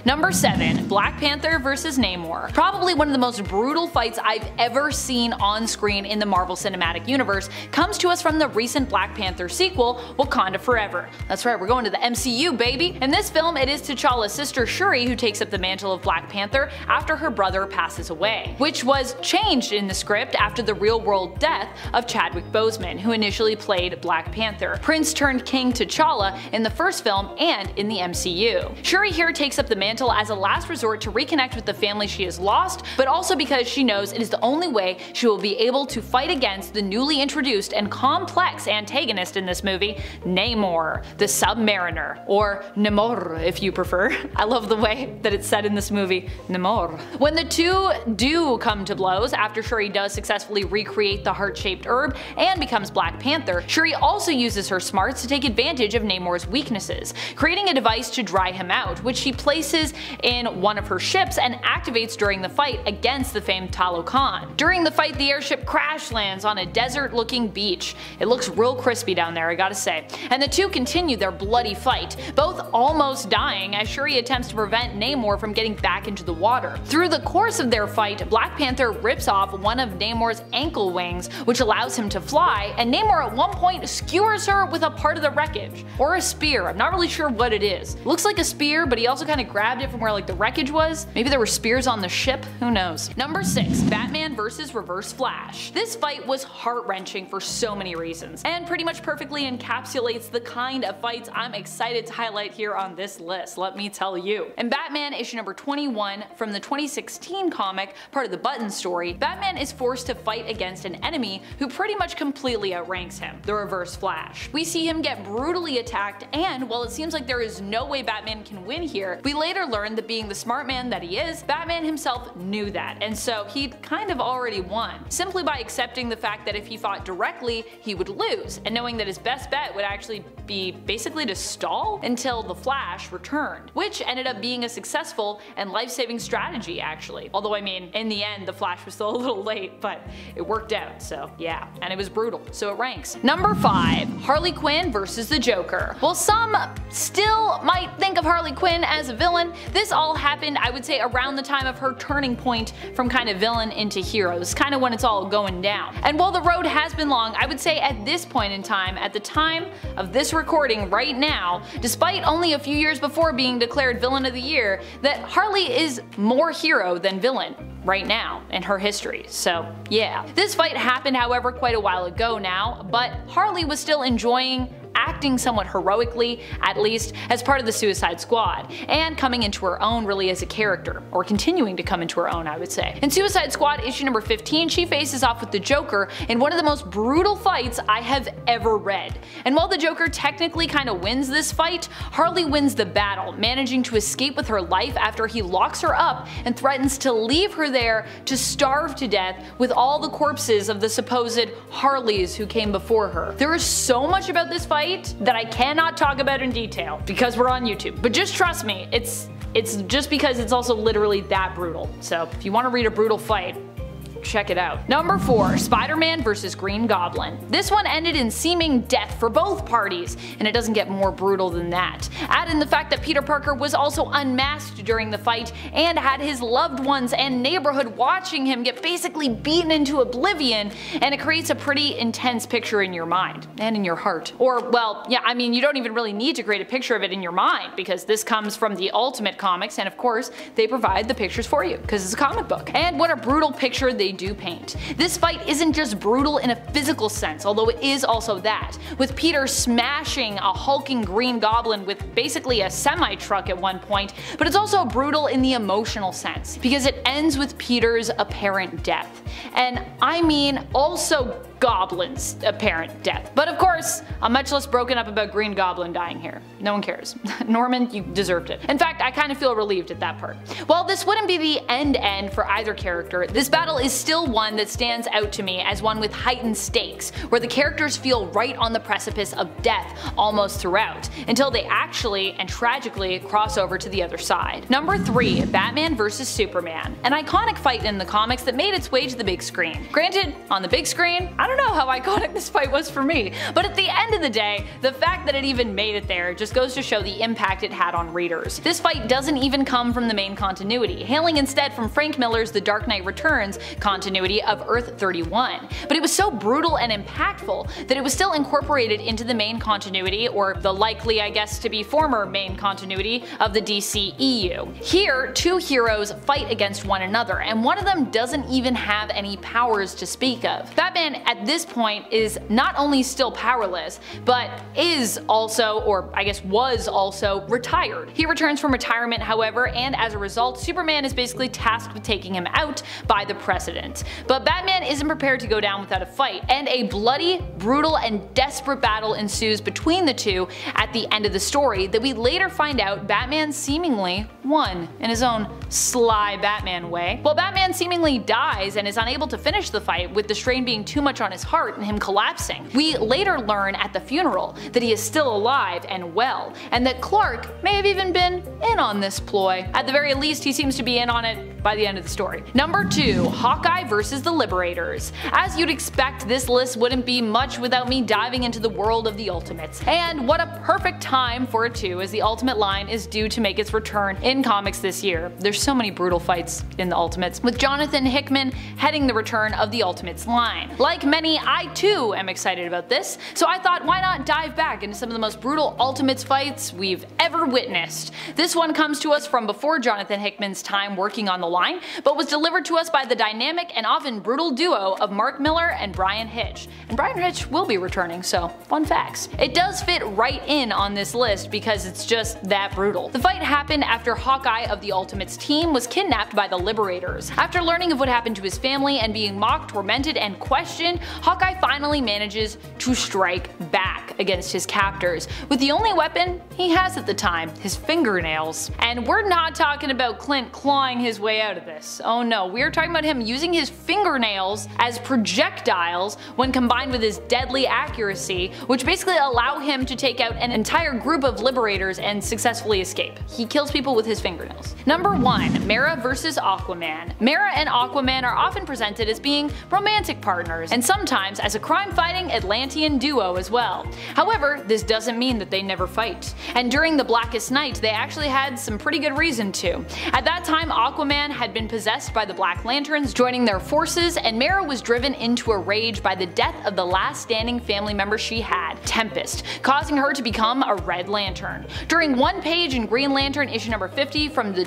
Number 7. Black Panther vs Namor. Probably one of the most brutal fights I've ever seen on screen in the Marvel Cinematic Universe comes to us from the recent Black Panther sequel, Wakanda Forever. That's right, we're going to the MCU baby! In this film it is T'Challa's sister Shuri who takes up the mantle of Black Panther after her brother passes away, which was changed in the script after the real world death of Chadwick Boseman, who initially played Black Panther, Prince turned King T'Challa in the first film and in the MCU. Shuri here takes up the mantle mantle as a last resort to reconnect with the family she has lost, but also because she knows it is the only way she will be able to fight against the newly introduced and complex antagonist in this movie, Namor, the Submariner, or Namor if you prefer. I love the way that it's said in this movie, Namor. When the two do come to blows after Shuri does successfully recreate the heart-shaped herb and becomes Black Panther, Shuri also uses her smarts to take advantage of Namor's weaknesses, creating a device to dry him out, which she places in one of her ships and activates during the fight against the famed Talokan. During the fight, the airship crash lands on a desert looking beach. It looks real crispy down there, I gotta say. And the two continue their bloody fight, both almost dying as Shuri attempts to prevent Namor from getting back into the water. Through the course of their fight, Black Panther rips off one of Namor's ankle wings, which allows him to fly, and Namor at one point skewers her with a part of the wreckage. Or a spear, I'm not really sure what it is. looks like a spear, but he also kind of grabs grabbed it from where like the wreckage was. Maybe there were spears on the ship, who knows. Number 6. Batman vs Reverse Flash. This fight was heart-wrenching for so many reasons, and pretty much perfectly encapsulates the kind of fights I'm excited to highlight here on this list, let me tell you. In Batman issue number 21 from the 2016 comic, part of the Button story, Batman is forced to fight against an enemy who pretty much completely outranks him, the Reverse Flash. We see him get brutally attacked, and while it seems like there is no way Batman can win here, we later learn that being the smart man that he is, Batman himself knew that, and so he'd kind of already won, simply by accepting the fact that if he fought directly, he would lose, and knowing that his best bet would actually be basically to stall until the Flash returned, which ended up being a successful and life-saving strategy actually. Although I mean, in the end the Flash was still a little late, but it worked out, so yeah. And it was brutal, so it ranks. Number 5. Harley Quinn versus the Joker. While some still might think of Harley Quinn as a villain, villain. This all happened, I would say, around the time of her turning point from kind of villain into hero. This is kind of when it's all going down. And while the road has been long, I would say at this point in time, at the time of this recording right now, despite only a few years before being declared villain of the year, that Harley is more hero than villain right now in her history. So yeah. This fight happened however quite a while ago now, but Harley was still enjoying acting somewhat heroically, at least, as part of the Suicide Squad, and coming into her own really as a character, or continuing to come into her own I would say. In Suicide Squad issue number 15 she faces off with the Joker in one of the most brutal fights I have ever read. And while the Joker technically kinda wins this fight, Harley wins the battle, managing to escape with her life after he locks her up and threatens to leave her there to starve to death with all the corpses of the supposed Harleys who came before her. There is so much about this fight that I cannot talk about in detail because we're on YouTube. But just trust me, it's it's just because it's also literally that brutal. So if you want to read a brutal fight, check it out. Number 4. Spider-Man vs. Green Goblin. This one ended in seeming death for both parties, and it doesn't get more brutal than that. Add in the fact that Peter Parker was also unmasked during the fight and had his loved ones and neighborhood watching him get basically beaten into oblivion, and it creates a pretty intense picture in your mind and in your heart. Or, well, yeah, I mean, you don't even really need to create a picture of it in your mind because this comes from the Ultimate Comics, and of course, they provide the pictures for you because it's a comic book. And what a brutal picture they do paint. This fight isn't just brutal in a physical sense, although it is also that, with Peter smashing a hulking green goblin with basically a semi-truck at one point, but it's also brutal in the emotional sense, because it ends with Peter's apparent death. And I mean also Goblin's apparent death. But of course, I'm much less broken up about Green Goblin dying here. No one cares. Norman, you deserved it. In fact, I kind of feel relieved at that part. While this wouldn't be the end end for either character, this battle is still one that stands out to me as one with heightened stakes, where the characters feel right on the precipice of death almost throughout, until they actually and tragically cross over to the other side. Number 3. Batman vs Superman. An iconic fight in the comics that made its way to the big screen. Granted, on the big screen, I don't know how iconic this fight was for me, but at the end of the day, the fact that it even made it there just goes to show the impact it had on readers. This fight doesn't even come from the main continuity, hailing instead from Frank Miller's The Dark Knight Returns continuity of Earth 31. But it was so brutal and impactful that it was still incorporated into the main continuity, or the likely I guess to be former main continuity of the DCEU. Here, two heroes fight against one another, and one of them doesn't even have any powers to speak of. Batman at this point is not only still powerless, but is also, or I guess was also, retired. He returns from retirement however, and as a result, Superman is basically tasked with taking him out by the President. But Batman isn't prepared to go down without a fight, and a bloody, brutal, and desperate battle ensues between the two at the end of the story that we later find out Batman seemingly won in his own sly Batman way. While Batman seemingly dies and is unable to finish the fight with the strain being too much on his heart and him collapsing. We later learn at the funeral that he is still alive and well, and that Clark may have even been in on this ploy. At the very least, he seems to be in on it by the end of the story. Number 2. Hawkeye vs. the Liberators. As you'd expect, this list wouldn't be much without me diving into the world of the Ultimates. And what a perfect time for it too, as the Ultimate line is due to make its return in comics this year. There's so many brutal fights in the Ultimates, with Jonathan Hickman heading the return of the Ultimates line. Like many, I too am excited about this, so I thought why not dive back into some of the most brutal Ultimates fights we've ever witnessed. This one comes to us from before Jonathan Hickman's time working on the line, but was delivered to us by the dynamic and often brutal duo of Mark Millar and Bryan Hitch. And Bryan Hitch will be returning, so fun facts. It does fit right in on this list because it's just that brutal. The fight happened after Hawkeye of the Ultimates team was kidnapped by the Liberators. After learning of what happened to his family and being mocked, tormented, and questioned, Hawkeye finally manages to strike back against his captors, with the only weapon he has at the time, his fingernails. And we're not talking about Clint clawing his way out of this. Oh no, we are talking about him using his fingernails as projectiles when combined with his deadly accuracy, which basically allow him to take out an entire group of liberators and successfully escape. He kills people with his fingernails. Number 1. 1. Mera vs. Aquaman Mera and Aquaman are often presented as being romantic partners, and sometimes as a crime-fighting Atlantean duo as well. However, this doesn't mean that they never fight. And during the Blackest Night, they actually had some pretty good reason to. At that time, Aquaman had been possessed by the Black Lanterns, joining their forces, and Mera was driven into a rage by the death of the last standing family member she had, Tempest, causing her to become a Red Lantern. During one page in Green Lantern issue number 50 from the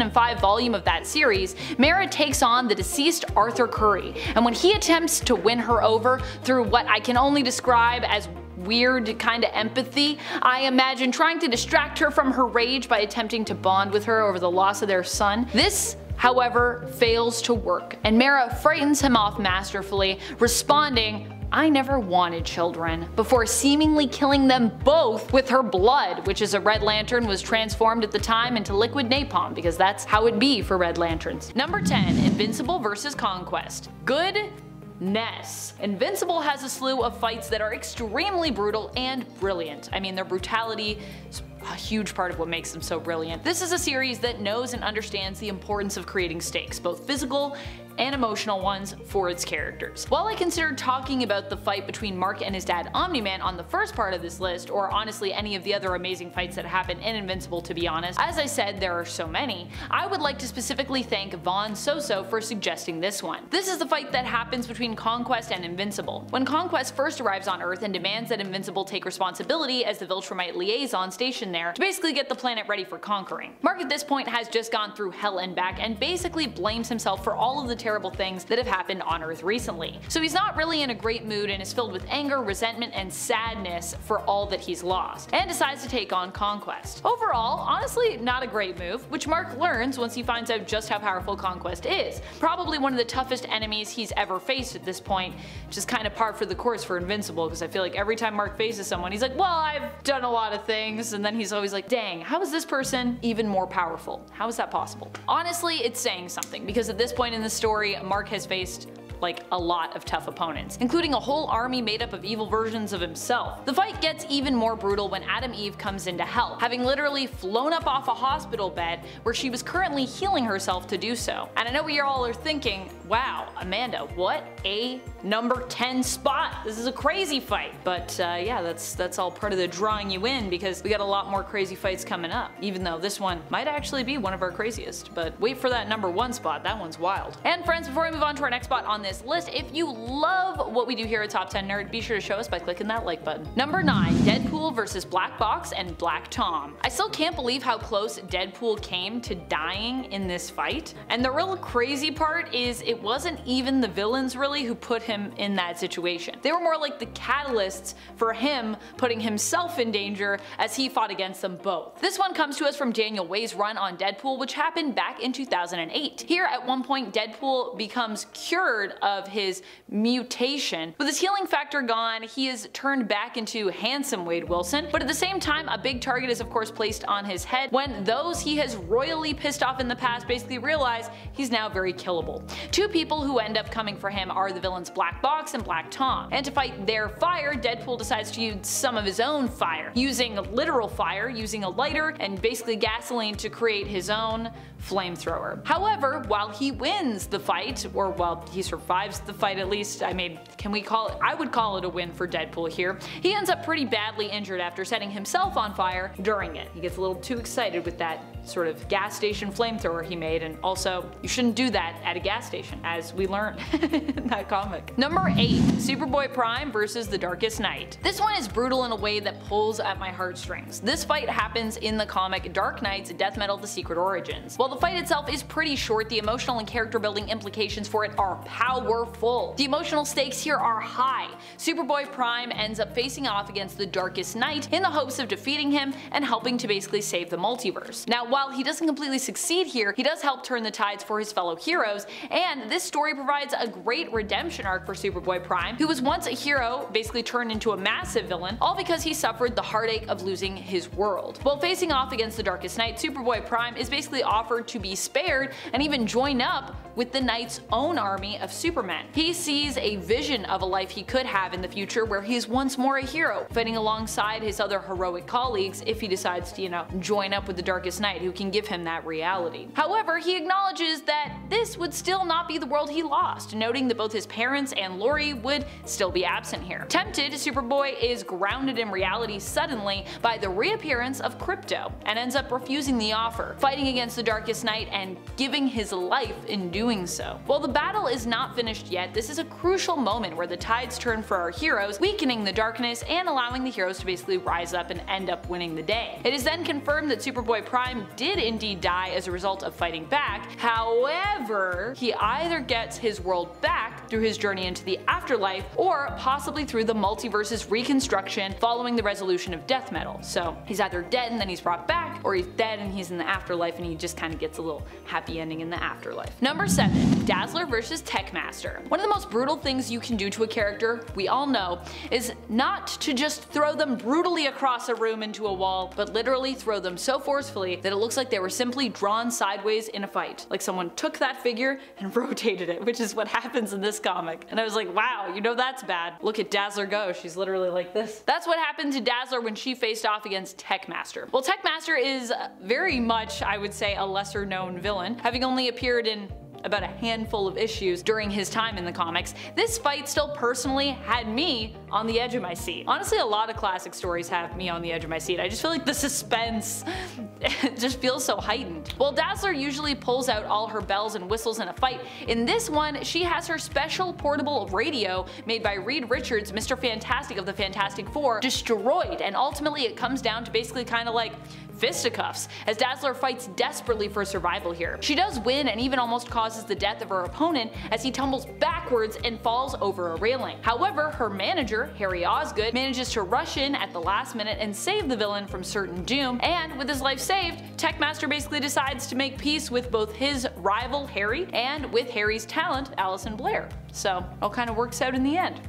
2005 volume of that series, Mera takes on the deceased Arthur Curry, and when he attempts to win her over through what I can only describe as weird kind of empathy. I imagine trying to distract her from her rage by attempting to bond with her over the loss of their son. This however, fails to work, and Mera frightens him off masterfully, responding, I never wanted children, before seemingly killing them both with her blood, which as a Red Lantern was transformed at the time into liquid napalm because that's how it'd be for Red Lanterns. Number 10. Invincible vs. Conquest. Good Ness. Invincible has a slew of fights that are extremely brutal and brilliant. I mean, their brutality is a huge part of what makes them so brilliant. This is a series that knows and understands the importance of creating stakes, both physical and emotional ones for its characters. While I considered talking about the fight between Mark and his dad Omni-Man on the first part of this list, or honestly any of the other amazing fights that happen in Invincible to be honest, as I said there are so many, I would like to specifically thank Vaughn Soso for suggesting this one. This is the fight that happens between Conquest and Invincible. When Conquest first arrives on Earth and demands that Invincible take responsibility as the Viltrumite liaison stationed there to basically get the planet ready for conquering. Mark at this point has just gone through hell and back and basically blames himself for all of the terrible things that have happened on Earth recently. So he's not really in a great mood and is filled with anger, resentment, and sadness for all that he's lost, and decides to take on Conquest. Overall, honestly not a great move, which Mark learns once he finds out just how powerful Conquest is. Probably one of the toughest enemies he's ever faced at this point, is kind of par for the course for Invincible because I feel like every time Mark faces someone he's like, well I've done a lot of things, and then he's always like, dang, how is this person even more powerful? How is that possible? Honestly, it's saying something because at this point in the story, Mark has faced like a lot of tough opponents, including a whole army made up of evil versions of himself. The fight gets even more brutal when Atom Eve comes in to help, having literally flown up off a hospital bed where she was currently healing herself to do so. And I know what you all are thinking, wow, Amanda, what a number 10 spot. This is a crazy fight. But uh, yeah, that's that's all part of the drawing you in because we got a lot more crazy fights coming up, even though this one might actually be one of our craziest. But wait for that number one spot, that one's wild. And friends, before we move on to our next spot on this this list. If you love what we do here at Top 10 Nerd, be sure to show us by clicking that like button. Number 9. Deadpool versus Black Box and Black Tom. I still can't believe how close Deadpool came to dying in this fight. And the real crazy part is it wasn't even the villains really who put him in that situation. They were more like the catalysts for him putting himself in danger as he fought against them both. This one comes to us from Daniel Way's run on Deadpool which happened back in 2008. Here at one point Deadpool becomes cured of his mutation. With his healing factor gone, he is turned back into handsome Wade Wilson, but at the same time a big target is of course placed on his head when those he has royally pissed off in the past basically realize he's now very killable. Two people who end up coming for him are the villains Black Box and Black Tom, and to fight their fire, Deadpool decides to use some of his own fire, using literal fire, using a lighter and basically gasoline to create his own flamethrower. However, while he wins the fight, or while he survives the fight at least, I mean, can we call it, I would call it a win for Deadpool here, he ends up pretty badly injured after setting himself on fire during it. He gets a little too excited with that sort of gas station flamethrower he made and also you shouldn't do that at a gas station as we learned in that comic. Number 8. Superboy Prime versus The Darkest Knight. This one is brutal in a way that pulls at my heartstrings. This fight happens in the comic Dark Nights Death Metal The Secret Origins. While the fight itself is pretty short, the emotional and character building implications for it are powerful. The emotional stakes here are high. Superboy Prime ends up facing off against the Darkest Knight in the hopes of defeating him and helping to basically save the multiverse. Now while he doesn't completely succeed here, he does help turn the tides for his fellow heroes, and this story provides a great redemption arc for Superboy Prime, who was once a hero, basically turned into a massive villain, all because he suffered the heartache of losing his world. While facing off against the Darkest Knight, Superboy Prime is basically offered to be spared and even join up with the Knight's own army of supermen. He sees a vision of a life he could have in the future where he is once more a hero, fighting alongside his other heroic colleagues if he decides to, you know, join up with the Darkest Knight who can give him that reality. However, he acknowledges that this would still not be the world he lost, noting that both his parents and Lori would still be absent here. Tempted, Superboy is grounded in reality suddenly by the reappearance of Krypto, and ends up refusing the offer, fighting against the Darkest Knight and giving his life in doing so. While the battle is not finished yet, this is a crucial moment where the tides turn for our heroes, weakening the darkness and allowing the heroes to basically rise up and end up winning the day. It is then confirmed that Superboy Prime did indeed die as a result of fighting back, however, he either gets his world back through his journey into the afterlife, or possibly through the multiverse's reconstruction following the resolution of death metal. So he's either dead and then he's brought back, or he's dead and he's in the afterlife and he just kind of gets a little happy ending in the afterlife. Number 7. Dazzler vs Techmaster. One of the most brutal things you can do to a character, we all know, is not to just throw them brutally across a room into a wall, but literally throw them so forcefully that it looks like they were simply drawn sideways in a fight. Like someone took that figure and rotated it, which is what happens in this comic. And I was like, wow, you know that's bad. Look at Dazzler go, she's literally like this. That's what happened to Dazzler when she faced off against Techmaster. Well, Techmaster is very much, I would say, a lesser known villain, having only appeared in about a handful of issues during his time in the comics, this fight still personally had me on the edge of my seat. Honestly, a lot of classic stories have me on the edge of my seat. I just feel like the suspense just feels so heightened. While Dazzler usually pulls out all her bells and whistles in a fight, in this one she has her special portable radio made by Reed Richards, Mr. Fantastic of the Fantastic Four, destroyed and ultimately it comes down to basically kind of like fisticuffs, as Dazzler fights desperately for survival here. She does win and even almost causes the death of her opponent as he tumbles backwards and falls over a railing. However, her manager, Harry Osgood, manages to rush in at the last minute and save the villain from certain doom, and with his life saved, Techmaster basically decides to make peace with both his rival Harry and with Harry's talent, Alison Blaire. So, all kind of works out in the end.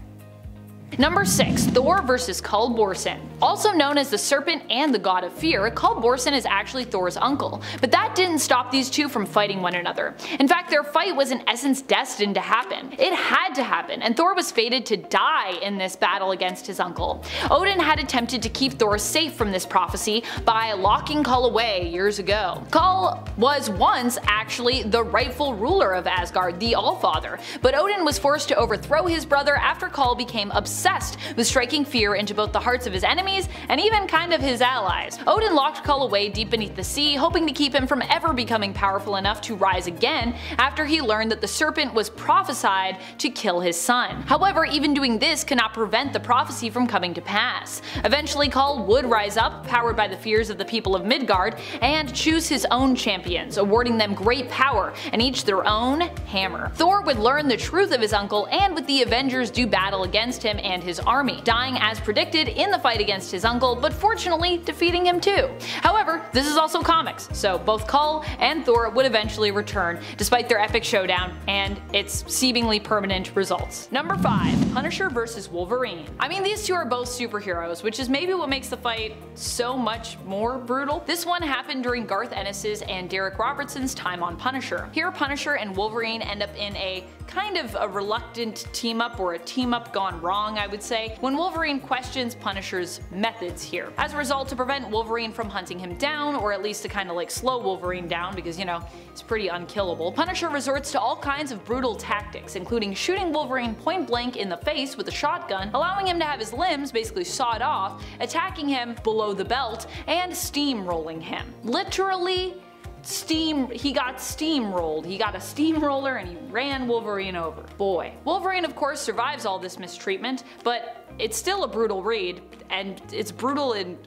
Number 6. Thor vs. Cul Borson. Also known as the Serpent and the God of Fear, Cul Borson is actually Thor's uncle, but that didn't stop these two from fighting one another. In fact, their fight was in essence destined to happen. It had to happen, and Thor was fated to die in this battle against his uncle. Odin had attempted to keep Thor safe from this prophecy by locking Cul away years ago. Cul was once actually the rightful ruler of Asgard, the Allfather, but Odin was forced to overthrow his brother after Cul became obsessed obsessed with striking fear into both the hearts of his enemies and even kind of his allies. Odin locked Cul away deep beneath the sea, hoping to keep him from ever becoming powerful enough to rise again after he learned that the serpent was prophesied to kill his son. However, even doing this cannot prevent the prophecy from coming to pass. Eventually Cul would rise up, powered by the fears of the people of Midgard, and choose his own champions, awarding them great power and each their own hammer. Thor would learn the truth of his uncle and with the Avengers do battle against him and his army, dying as predicted in the fight against his uncle, but fortunately defeating him too. However, this is also comics, so both Cul and Thor would eventually return, despite their epic showdown and its seemingly permanent results. Number 5. Punisher vs Wolverine. I mean these two are both superheroes, which is maybe what makes the fight so much more brutal. This one happened during Garth Ennis's and Darick Robertson's time on Punisher. Here Punisher and Wolverine end up in a kind of a reluctant team up or a team up gone wrong I would say, when Wolverine questions Punisher's methods here. As a result, to prevent Wolverine from hunting him down, or at least to kind of like slow Wolverine down because you know, it's pretty unkillable, Punisher resorts to all kinds of brutal tactics, including shooting Wolverine point blank in the face with a shotgun, allowing him to have his limbs basically sawed off, attacking him below the belt, and steamrolling him. Literally steam, he got steamrolled. He got a steamroller and he ran Wolverine over. Boy. Wolverine of course survives all this mistreatment, but it's still a brutal read, and it's brutal in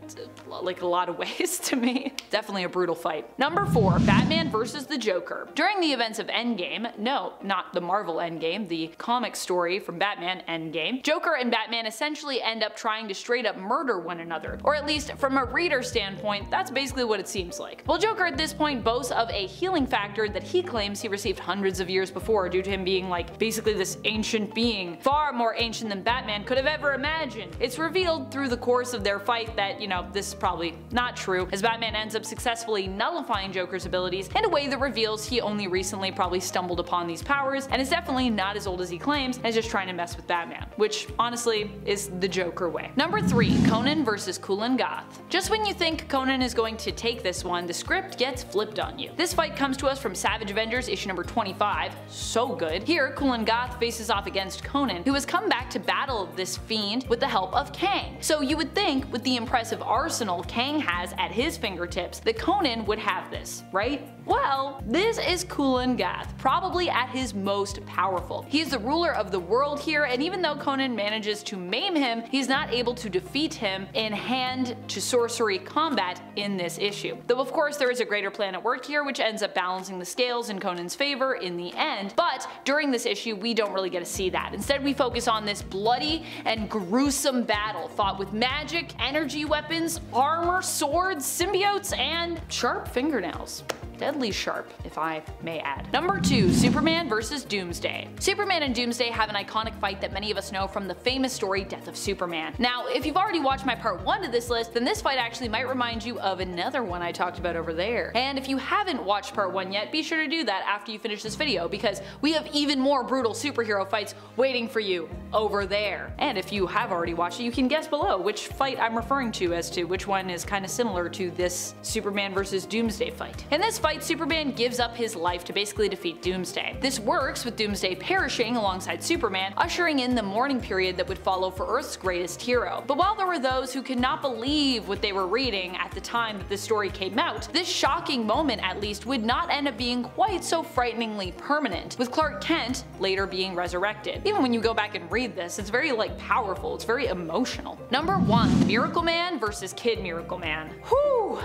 like a lot of ways to me. Definitely a brutal fight. Number 4. Batman versus the Joker. During the events of Endgame, no, not the Marvel Endgame, the comic story from Batman Endgame, Joker and Batman essentially end up trying to straight up murder one another, or at least from a reader standpoint, that's basically what it seems like. Well Joker at this point boasts of a healing factor that he claims he received hundreds of years before due to him being like basically this ancient being, far more ancient than Batman could have ever imagined. It's revealed through the course of their fight that, you know, this is probably not true, as Batman ends up successfully nullifying Joker's abilities in a way that reveals he only recently probably stumbled upon these powers and is definitely not as old as he claims and is just trying to mess with Batman, which honestly is the Joker way. Number 3. Conan vs. Kulan Gath Just when you think Conan is going to take this one, the script gets flipped on you. This fight comes to us from Savage Avengers issue number 25, so good. Here, Kulan Gath faces off against Conan, who has come back to battle this fiend with the help of Kang. So you would think, with the impressive arsenal Kang has at his fingertips, that Conan would have this, right? Well, this is Kulan Gath, probably at his most powerful. He is the ruler of the world here, and even though Conan manages to maim him, he's not able to defeat him in hand to sorcery combat in this issue. Though of course there is a greater plan at work here which ends up balancing the scales in Conan's favor in the end, but during this issue we don't really get to see that. Instead we focus on this bloody and gruesome battle fought with magic, energy weapons, armor, swords, symbiotes, and sharp fingernails deadly sharp, if I may add. Number 2. Superman vs. Doomsday. Superman and Doomsday have an iconic fight that many of us know from the famous story Death of Superman. Now, if you've already watched my part 1 of this list, then this fight actually might remind you of another one I talked about over there. And if you haven't watched part 1 yet, be sure to do that after you finish this video because we have even more brutal superhero fights waiting for you over there. And if you have already watched it, you can guess below which fight I'm referring to as to which one is kind of similar to this Superman vs. Doomsday fight. In this fight, Superman gives up his life to basically defeat Doomsday. This works with Doomsday perishing alongside Superman, ushering in the mourning period that would follow for Earth's greatest hero. But while there were those who could not believe what they were reading at the time that this story came out, this shocking moment at least would not end up being quite so frighteningly permanent, with Clark Kent later being resurrected. Even when you go back and read this, it's very like powerful, it's very emotional. Number 1. Miracle Man vs. Kid Miracle Man. Whew!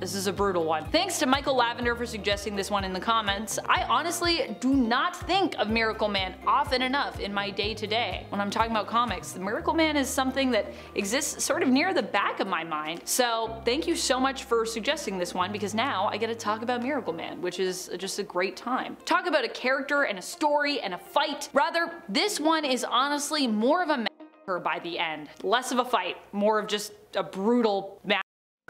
This is a brutal one. Thanks to Michael Lavender for suggesting this one in the comments. I honestly do not think of Miracle Man often enough in my day to day. When I'm talking about comics, the Miracle Man is something that exists sort of near the back of my mind. So thank you so much for suggesting this one because now I get to talk about Miracle Man, which is just a great time. Talk about a character and a story and a fight. Rather, this one is honestly more of a massacre by the end. Less of a fight, more of just a brutal massacre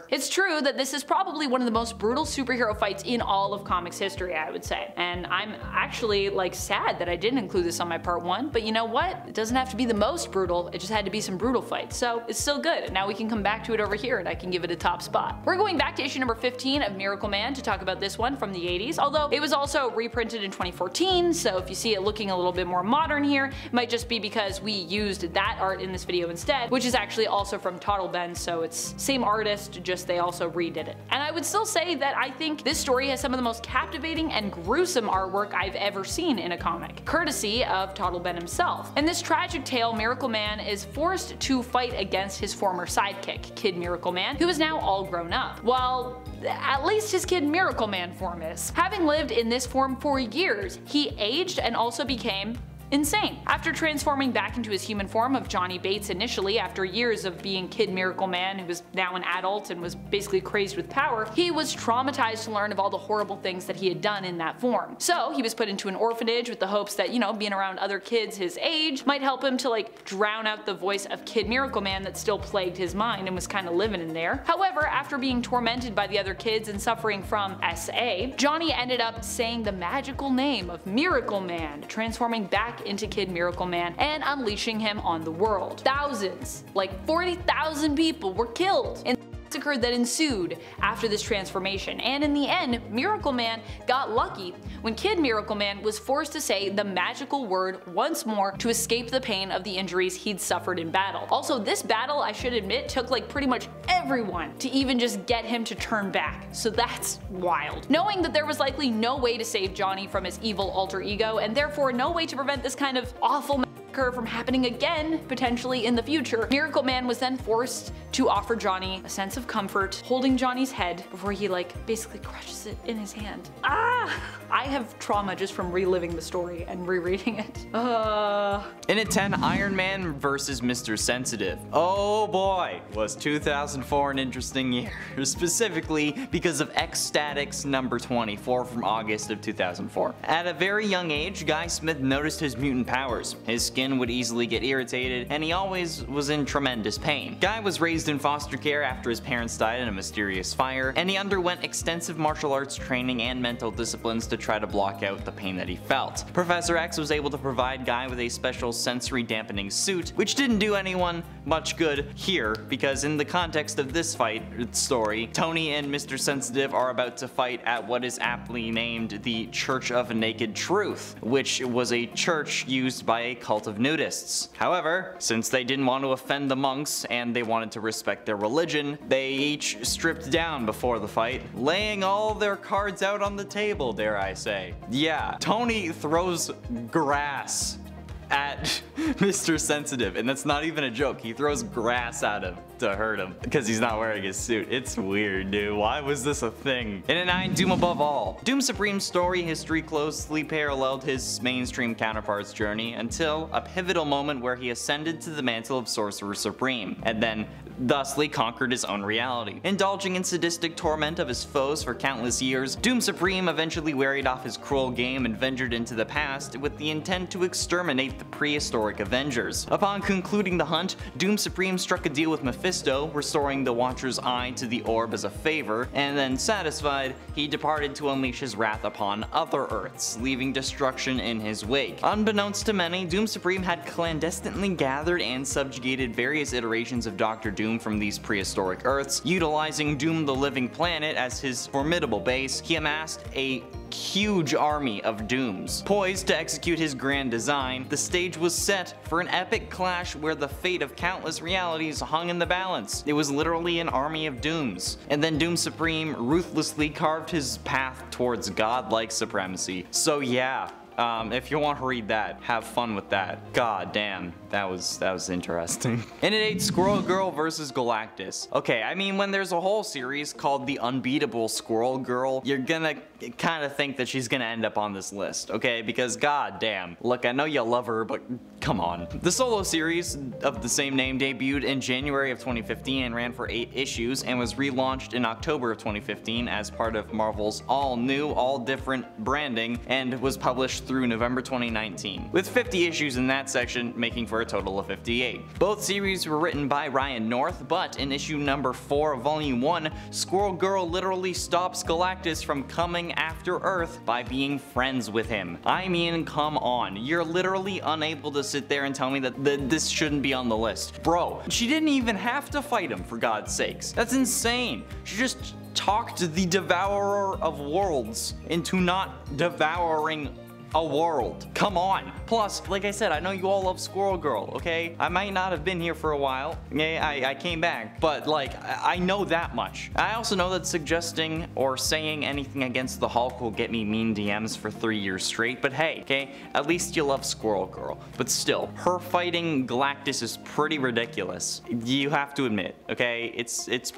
it's true that this is probably one of the most brutal superhero fights in all of comics history, I would say. And I'm actually like sad that I didn't include this on my part 1, but you know what? It doesn't have to be the most brutal, it just had to be some brutal fights. So it's still good. Now we can come back to it over here and I can give it a top spot. We're going back to issue number 15 of Miracle Man to talk about this one from the 80s, although it was also reprinted in 2014, so if you see it looking a little bit more modern here, it might just be because we used that art in this video instead, which is actually also from Totleben, so it's same artist, just just they also redid it. And I would still say that I think this story has some of the most captivating and gruesome artwork I've ever seen in a comic, courtesy of Totleben himself. In this tragic tale, Miracle Man is forced to fight against his former sidekick, Kid Miracle Man, who is now all grown up. While at least his Kid Miracle Man form is. Having lived in this form for years, he aged and also became insane. After transforming back into his human form of Johnny Bates initially after years of being Kid Miracle Man who was now an adult and was basically crazed with power, he was traumatized to learn of all the horrible things that he had done in that form. So he was put into an orphanage with the hopes that, you know, being around other kids his age might help him to like drown out the voice of Kid Miracle Man that still plagued his mind and was kind of living in there. However, after being tormented by the other kids and suffering from SA, Johnny ended up saying the magical name of Miracle Man, transforming back back into Kid Miracle Man and unleashing him on the world. Thousands, like 40,000 people were killed in massacre that ensued after this transformation, and in the end, Miracle Man got lucky when Kid Miracle Man was forced to say the magical word once more to escape the pain of the injuries he'd suffered in battle. Also, this battle, I should admit, took like pretty much everyone to even just get him to turn back, so that's wild. Knowing that there was likely no way to save Johnny from his evil alter ego, and therefore no way to prevent this kind of awful occur from happening again, potentially in the future, Miracle Man was then forced to offer Johnny a sense of comfort, holding Johnny's head before he like basically crushes it in his hand. Ah! I have trauma just from reliving the story and rereading it. Uh... In at 10, Iron Man versus Mr. Sensitive. Oh boy, was 2004 an interesting year, specifically because of X-Statix number 24 from August of 2004. At a very young age, Guy Smith noticed his mutant powers. His skin skin would easily get irritated, and he always was in tremendous pain. Guy was raised in foster care after his parents died in a mysterious fire, and he underwent extensive martial arts training and mental disciplines to try to block out the pain that he felt. Professor X was able to provide Guy with a special sensory dampening suit, which didn't do anyone much good here, because in the context of this fight story, Tony and Mr. Sensitive are about to fight at what is aptly named the Church of Naked Truth, which was a church used by a cult of nudists. However, since they didn't want to offend the monks and they wanted to respect their religion, they each stripped down before the fight, laying all their cards out on the table, dare I say. Yeah, Tony throws grass at Mr. Sensitive, and that's not even a joke. He throws grass at him to hurt him because he's not wearing his suit. It's weird, dude. Why was this a thing? In a 9, Doom Above All. Doom Supreme's story history closely paralleled his mainstream counterpart's journey until a pivotal moment where he ascended to the mantle of Sorcerer Supreme, and then thusly conquered his own reality. Indulging in sadistic torment of his foes for countless years, Doom Supreme eventually wearied off his cruel game and ventured into the past with the intent to exterminate the prehistoric Avengers. Upon concluding the hunt, Doom Supreme struck a deal with Mephisto, restoring the Watcher's eye to the orb as a favor, and then satisfied, he departed to unleash his wrath upon other Earths, leaving destruction in his wake. Unbeknownst to many, Doom Supreme had clandestinely gathered and subjugated various iterations of Doctor Doom Doom from these prehistoric Earths. Utilizing Doom the Living Planet as his formidable base, he amassed a huge army of Dooms. Poised to execute his grand design, the stage was set for an epic clash where the fate of countless realities hung in the balance. It was literally an army of Dooms. And then Doom Supreme ruthlessly carved his path towards godlike supremacy. So yeah, um, if you want to read that, have fun with that. God damn, that was that was interesting. and at 8, Squirrel Girl versus Galactus. Okay, I mean when there's a whole series called The Unbeatable Squirrel Girl, you're gonna kind of think that she's gonna end up on this list, okay? Because god damn, look, I know you love her, but come on. The solo series of the same name debuted in January of 2015 and ran for 8 issues and was relaunched in October of 2015 as part of Marvel's all new, all different branding and was published through November 2019, with 50 issues in that section making for a total of 58. Both series were written by Ryan North, but in issue number 4 of volume 1, Squirrel Girl literally stops Galactus from coming after Earth by being friends with him. I mean, come on, you're literally unable to sit there and tell me that th this shouldn't be on the list. Bro, she didn't even have to fight him for God's sakes. That's insane. She just talked the devourer of worlds into not devouring a world. Come on. Plus, like I said, I know you all love Squirrel Girl, okay? I might not have been here for a while. Yeah, I, I came back, but like, I, I know that much. I also know that suggesting or saying anything against the Hulk will get me mean DMs for three years straight, but hey, okay? At least you love Squirrel Girl. But still, her fighting Galactus is pretty ridiculous. You have to admit, okay? It's, it's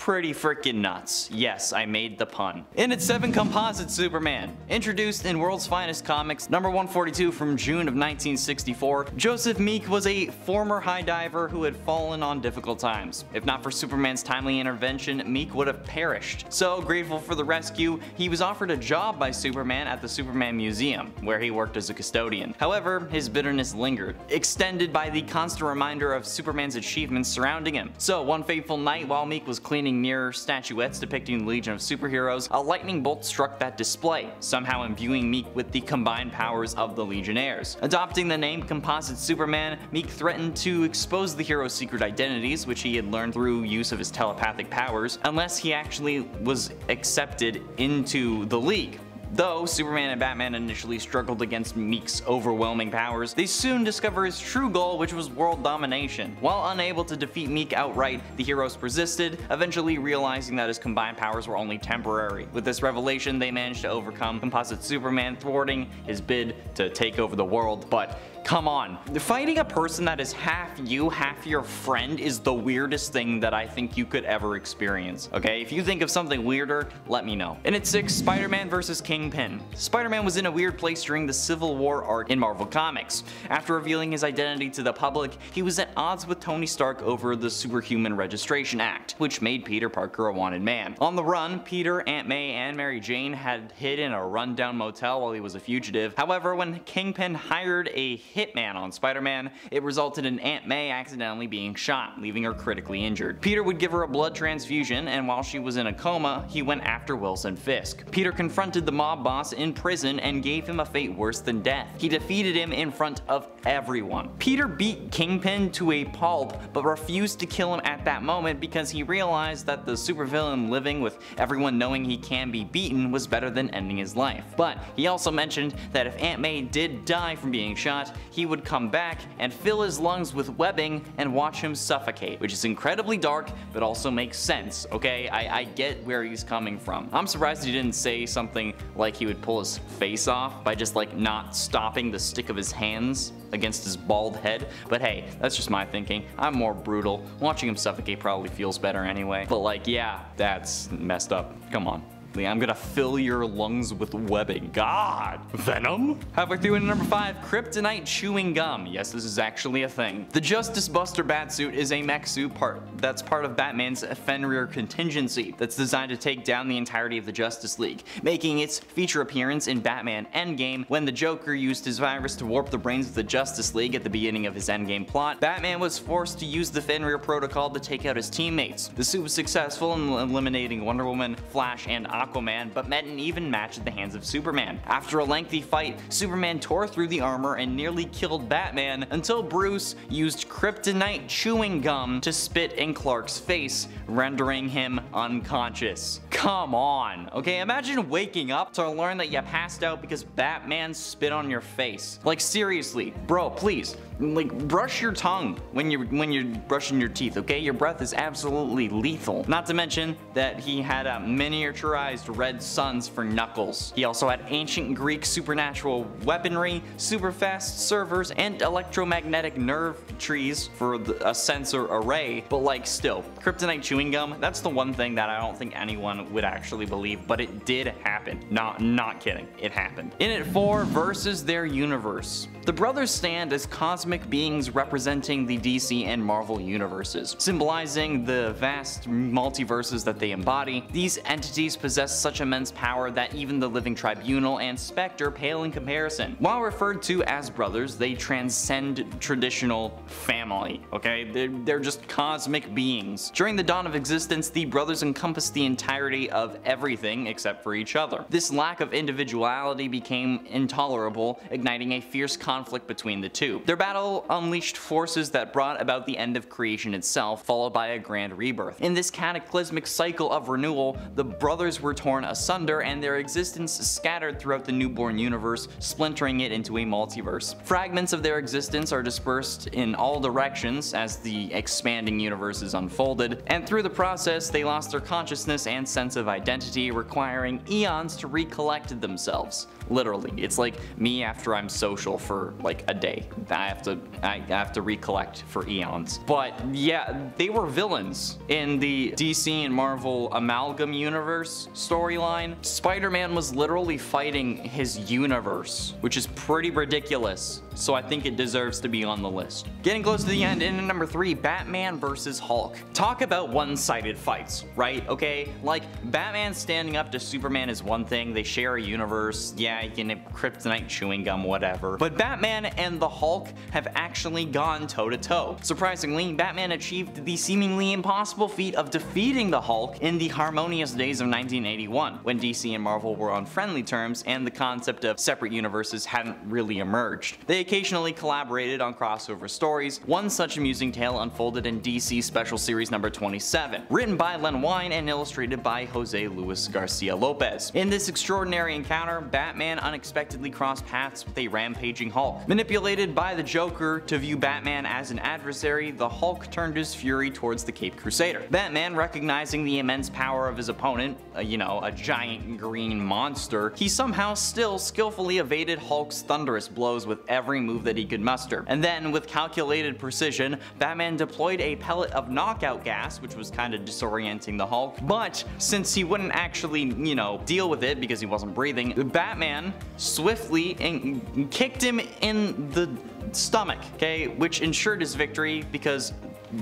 pretty freaking nuts. Yes, I made the pun. In its 7 Composite Superman, introduced in World's Finest Comics, number 142 from June of 1964, Joseph Meek was a former high diver who had fallen on difficult times. If not for Superman's timely intervention, Meek would have perished. So grateful for the rescue, he was offered a job by Superman at the Superman Museum, where he worked as a custodian. However, his bitterness lingered, extended by the constant reminder of Superman's achievements surrounding him. So one fateful night while Meek was cleaning near statuettes depicting the Legion of Superheroes, a lightning bolt struck that display, somehow imbuing Meek with the combined powers of the Legionnaires. Adopting the name Composite Superman, Meek threatened to expose the hero's secret identities, which he had learned through use of his telepathic powers, unless he actually was accepted into the League. Though Superman and Batman initially struggled against Meek's overwhelming powers, they soon discover his true goal which was world domination. While unable to defeat Meek outright, the heroes persisted, eventually realizing that his combined powers were only temporary. With this revelation, they managed to overcome Composite Superman, thwarting his bid to take over the world, but Come on. Fighting a person that is half you, half your friend is the weirdest thing that I think you could ever experience, okay? If you think of something weirder, let me know. In its 6, Spider-Man vs. Kingpin. Spider-Man was in a weird place during the Civil War arc in Marvel Comics. After revealing his identity to the public, he was at odds with Tony Stark over the Superhuman Registration Act, which made Peter Parker a wanted man. On the run, Peter, Aunt May, and Mary Jane had hid in a rundown motel while he was a fugitive. However, when Kingpin hired a hitman on Spider-Man, it resulted in Aunt May accidentally being shot, leaving her critically injured. Peter would give her a blood transfusion, and while she was in a coma, he went after Wilson Fisk. Peter confronted the mob boss in prison and gave him a fate worse than death. He defeated him in front of everyone. Peter beat Kingpin to a pulp, but refused to kill him at that moment because he realized that the supervillain living with everyone knowing he can be beaten was better than ending his life. But he also mentioned that if Aunt May did die from being shot, he would come back and fill his lungs with webbing and watch him suffocate, which is incredibly dark, but also makes sense, okay? I, I get where he's coming from. I'm surprised he didn't say something like he would pull his face off by just like not stopping the stick of his hands against his bald head, but hey, that's just my thinking. I'm more brutal. Watching him suffocate probably feels better anyway. But like, yeah, that's messed up. Come on. I'm gonna fill your lungs with webbing. God! Venom? Halfway through in number 5, Kryptonite Chewing Gum. Yes, this is actually a thing. The Justice Buster Batsuit is a mech suit part that's part of Batman's Fenrir contingency that's designed to take down the entirety of the Justice League, making its feature appearance in Batman Endgame when the Joker used his virus to warp the brains of the Justice League at the beginning of his Endgame plot. Batman was forced to use the Fenrir protocol to take out his teammates. The suit was successful in eliminating Wonder Woman, Flash, and Aquaman, but met an even match at the hands of Superman. After a lengthy fight, Superman tore through the armor and nearly killed Batman until Bruce used kryptonite chewing gum to spit in Clark's face, rendering him unconscious. Come on, okay? Imagine waking up to learn that you passed out because Batman spit on your face. Like seriously, bro, please, like brush your tongue when you're when you're brushing your teeth, okay? Your breath is absolutely lethal. Not to mention that he had a miniaturized red suns for Knuckles. He also had ancient Greek supernatural weaponry, super fast servers, and electromagnetic nerve trees for the, a sensor array. But like still, kryptonite chewing gum, that's the one thing that I don't think anyone would actually believe, but it did happen. Not not kidding, it happened. In it 4 versus their universe. The brothers stand as cosmic beings representing the DC and Marvel universes, symbolizing the vast multiverses that they embody. These entities possess such immense power that even the Living Tribunal and Spectre pale in comparison. While referred to as brothers, they transcend traditional family, okay? They're, they're just cosmic beings. During the dawn of existence, the brothers encompassed the entirety of everything except for each other. This lack of individuality became intolerable, igniting a fierce conflict between the two. Their battle unleashed forces that brought about the end of creation itself, followed by a grand rebirth. In this cataclysmic cycle of renewal, the brothers were torn asunder and their existence scattered throughout the newborn universe, splintering it into a multiverse. Fragments of their existence are dispersed in all directions as the expanding universe is unfolded, and through the process they lost their consciousness and sense of identity, requiring eons to recollect themselves. Literally, it's like me after I'm social for like a day. I have to I have to recollect for eons. But yeah, they were villains in the DC and Marvel amalgam universe storyline. Spider-Man was literally fighting his universe, which is pretty ridiculous. So I think it deserves to be on the list. Getting close to the end, in number three, Batman versus Hulk. Talk about one-sided fights, right? Okay, like Batman standing up to Superman is one thing. They share a universe. Yeah, can kryptonite chewing gum, whatever. But Batman and the Hulk have actually gone toe-to-toe. Surprisingly, Batman achieved the seemingly impossible feat of defeating the Hulk in the harmonious days of 1981, when DC and Marvel were on friendly terms and the concept of separate universes hadn't really emerged. They occasionally collaborated on crossover stories. One such amusing tale unfolded in DC Special Series number 27, written by Len Wein and illustrated by Jose Luis Garcia Lopez. In this extraordinary encounter, Batman Batman unexpectedly crossed paths with a rampaging Hulk. Manipulated by the Joker to view Batman as an adversary, the Hulk turned his fury towards the Cape Crusader. Batman, recognizing the immense power of his opponent, uh, you know, a giant green monster, he somehow still skillfully evaded Hulk's thunderous blows with every move that he could muster. And then, with calculated precision, Batman deployed a pellet of knockout gas, which was kind of disorienting the Hulk, but since he wouldn't actually, you know, deal with it because he wasn't breathing, the Batman swiftly and kicked him in the stomach, okay, which ensured his victory because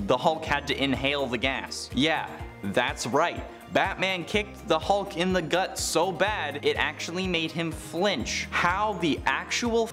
the Hulk had to inhale the gas. Yeah, that's right. Batman kicked the Hulk in the gut so bad, it actually made him flinch. How the actual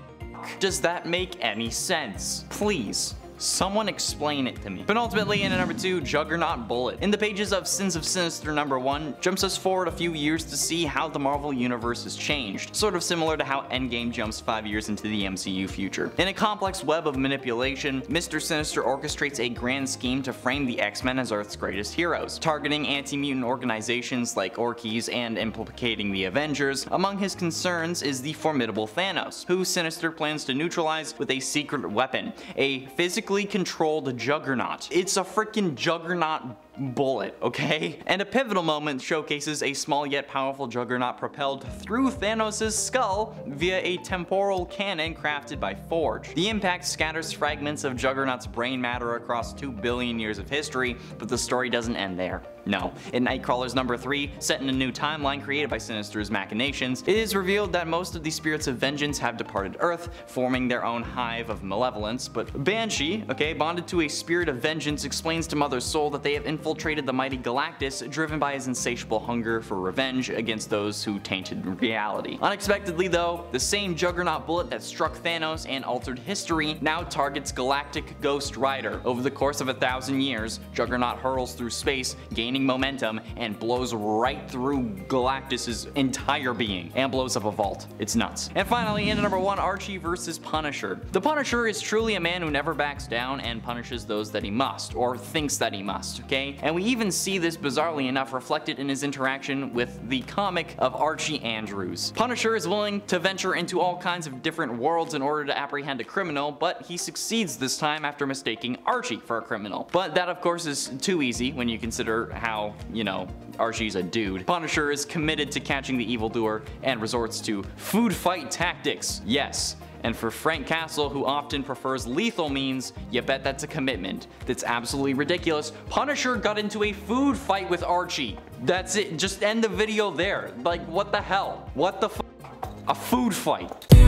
does that make any sense? Please. Someone explain it to me. But ultimately, in number 2, Juggernaut Bullet. In the pages of Sins of Sinister number 1, jumps us forward a few years to see how the Marvel Universe has changed, sort of similar to how Endgame jumps 5 years into the MCU future. In a complex web of manipulation, Mr. Sinister orchestrates a grand scheme to frame the X-Men as Earth's greatest heroes, targeting anti-mutant organizations like Orchis and implicating the Avengers. Among his concerns is the formidable Thanos, who Sinister plans to neutralize with a secret weapon, a physical controlled juggernaut. It's a freaking juggernaut bullet, okay? And a pivotal moment showcases a small yet powerful juggernaut propelled through Thanos' skull via a temporal cannon crafted by Forge. The impact scatters fragments of Juggernaut's brain matter across 2 billion years of history, but the story doesn't end there. No. In Nightcrawler's number 3, set in a new timeline created by Sinister's machinations, it is revealed that most of the spirits of vengeance have departed Earth, forming their own hive of malevolence, but Banshee, okay, bonded to a spirit of vengeance explains to Mother Soul that they have infiltrated infiltrated the mighty Galactus, driven by his insatiable hunger for revenge against those who tainted reality. Unexpectedly though, the same Juggernaut bullet that struck Thanos and altered history now targets Galactic Ghost Rider. Over the course of a thousand years, Juggernaut hurls through space, gaining momentum, and blows right through Galactus' entire being, and blows up a vault. It's nuts. And finally, in number 1, Archie versus Punisher. The Punisher is truly a man who never backs down and punishes those that he must, or thinks that he must, okay? and we even see this bizarrely enough reflected in his interaction with the comic of Archie Andrews. Punisher is willing to venture into all kinds of different worlds in order to apprehend a criminal, but he succeeds this time after mistaking Archie for a criminal. But that of course is too easy when you consider how, you know, Archie's a dude. Punisher is committed to catching the evildoer and resorts to food fight tactics. Yes, and for Frank Castle, who often prefers lethal means, you bet that's a commitment. That's absolutely ridiculous. Punisher got into a food fight with Archie. That's it, just end the video there. Like, what the hell? What the f A food fight.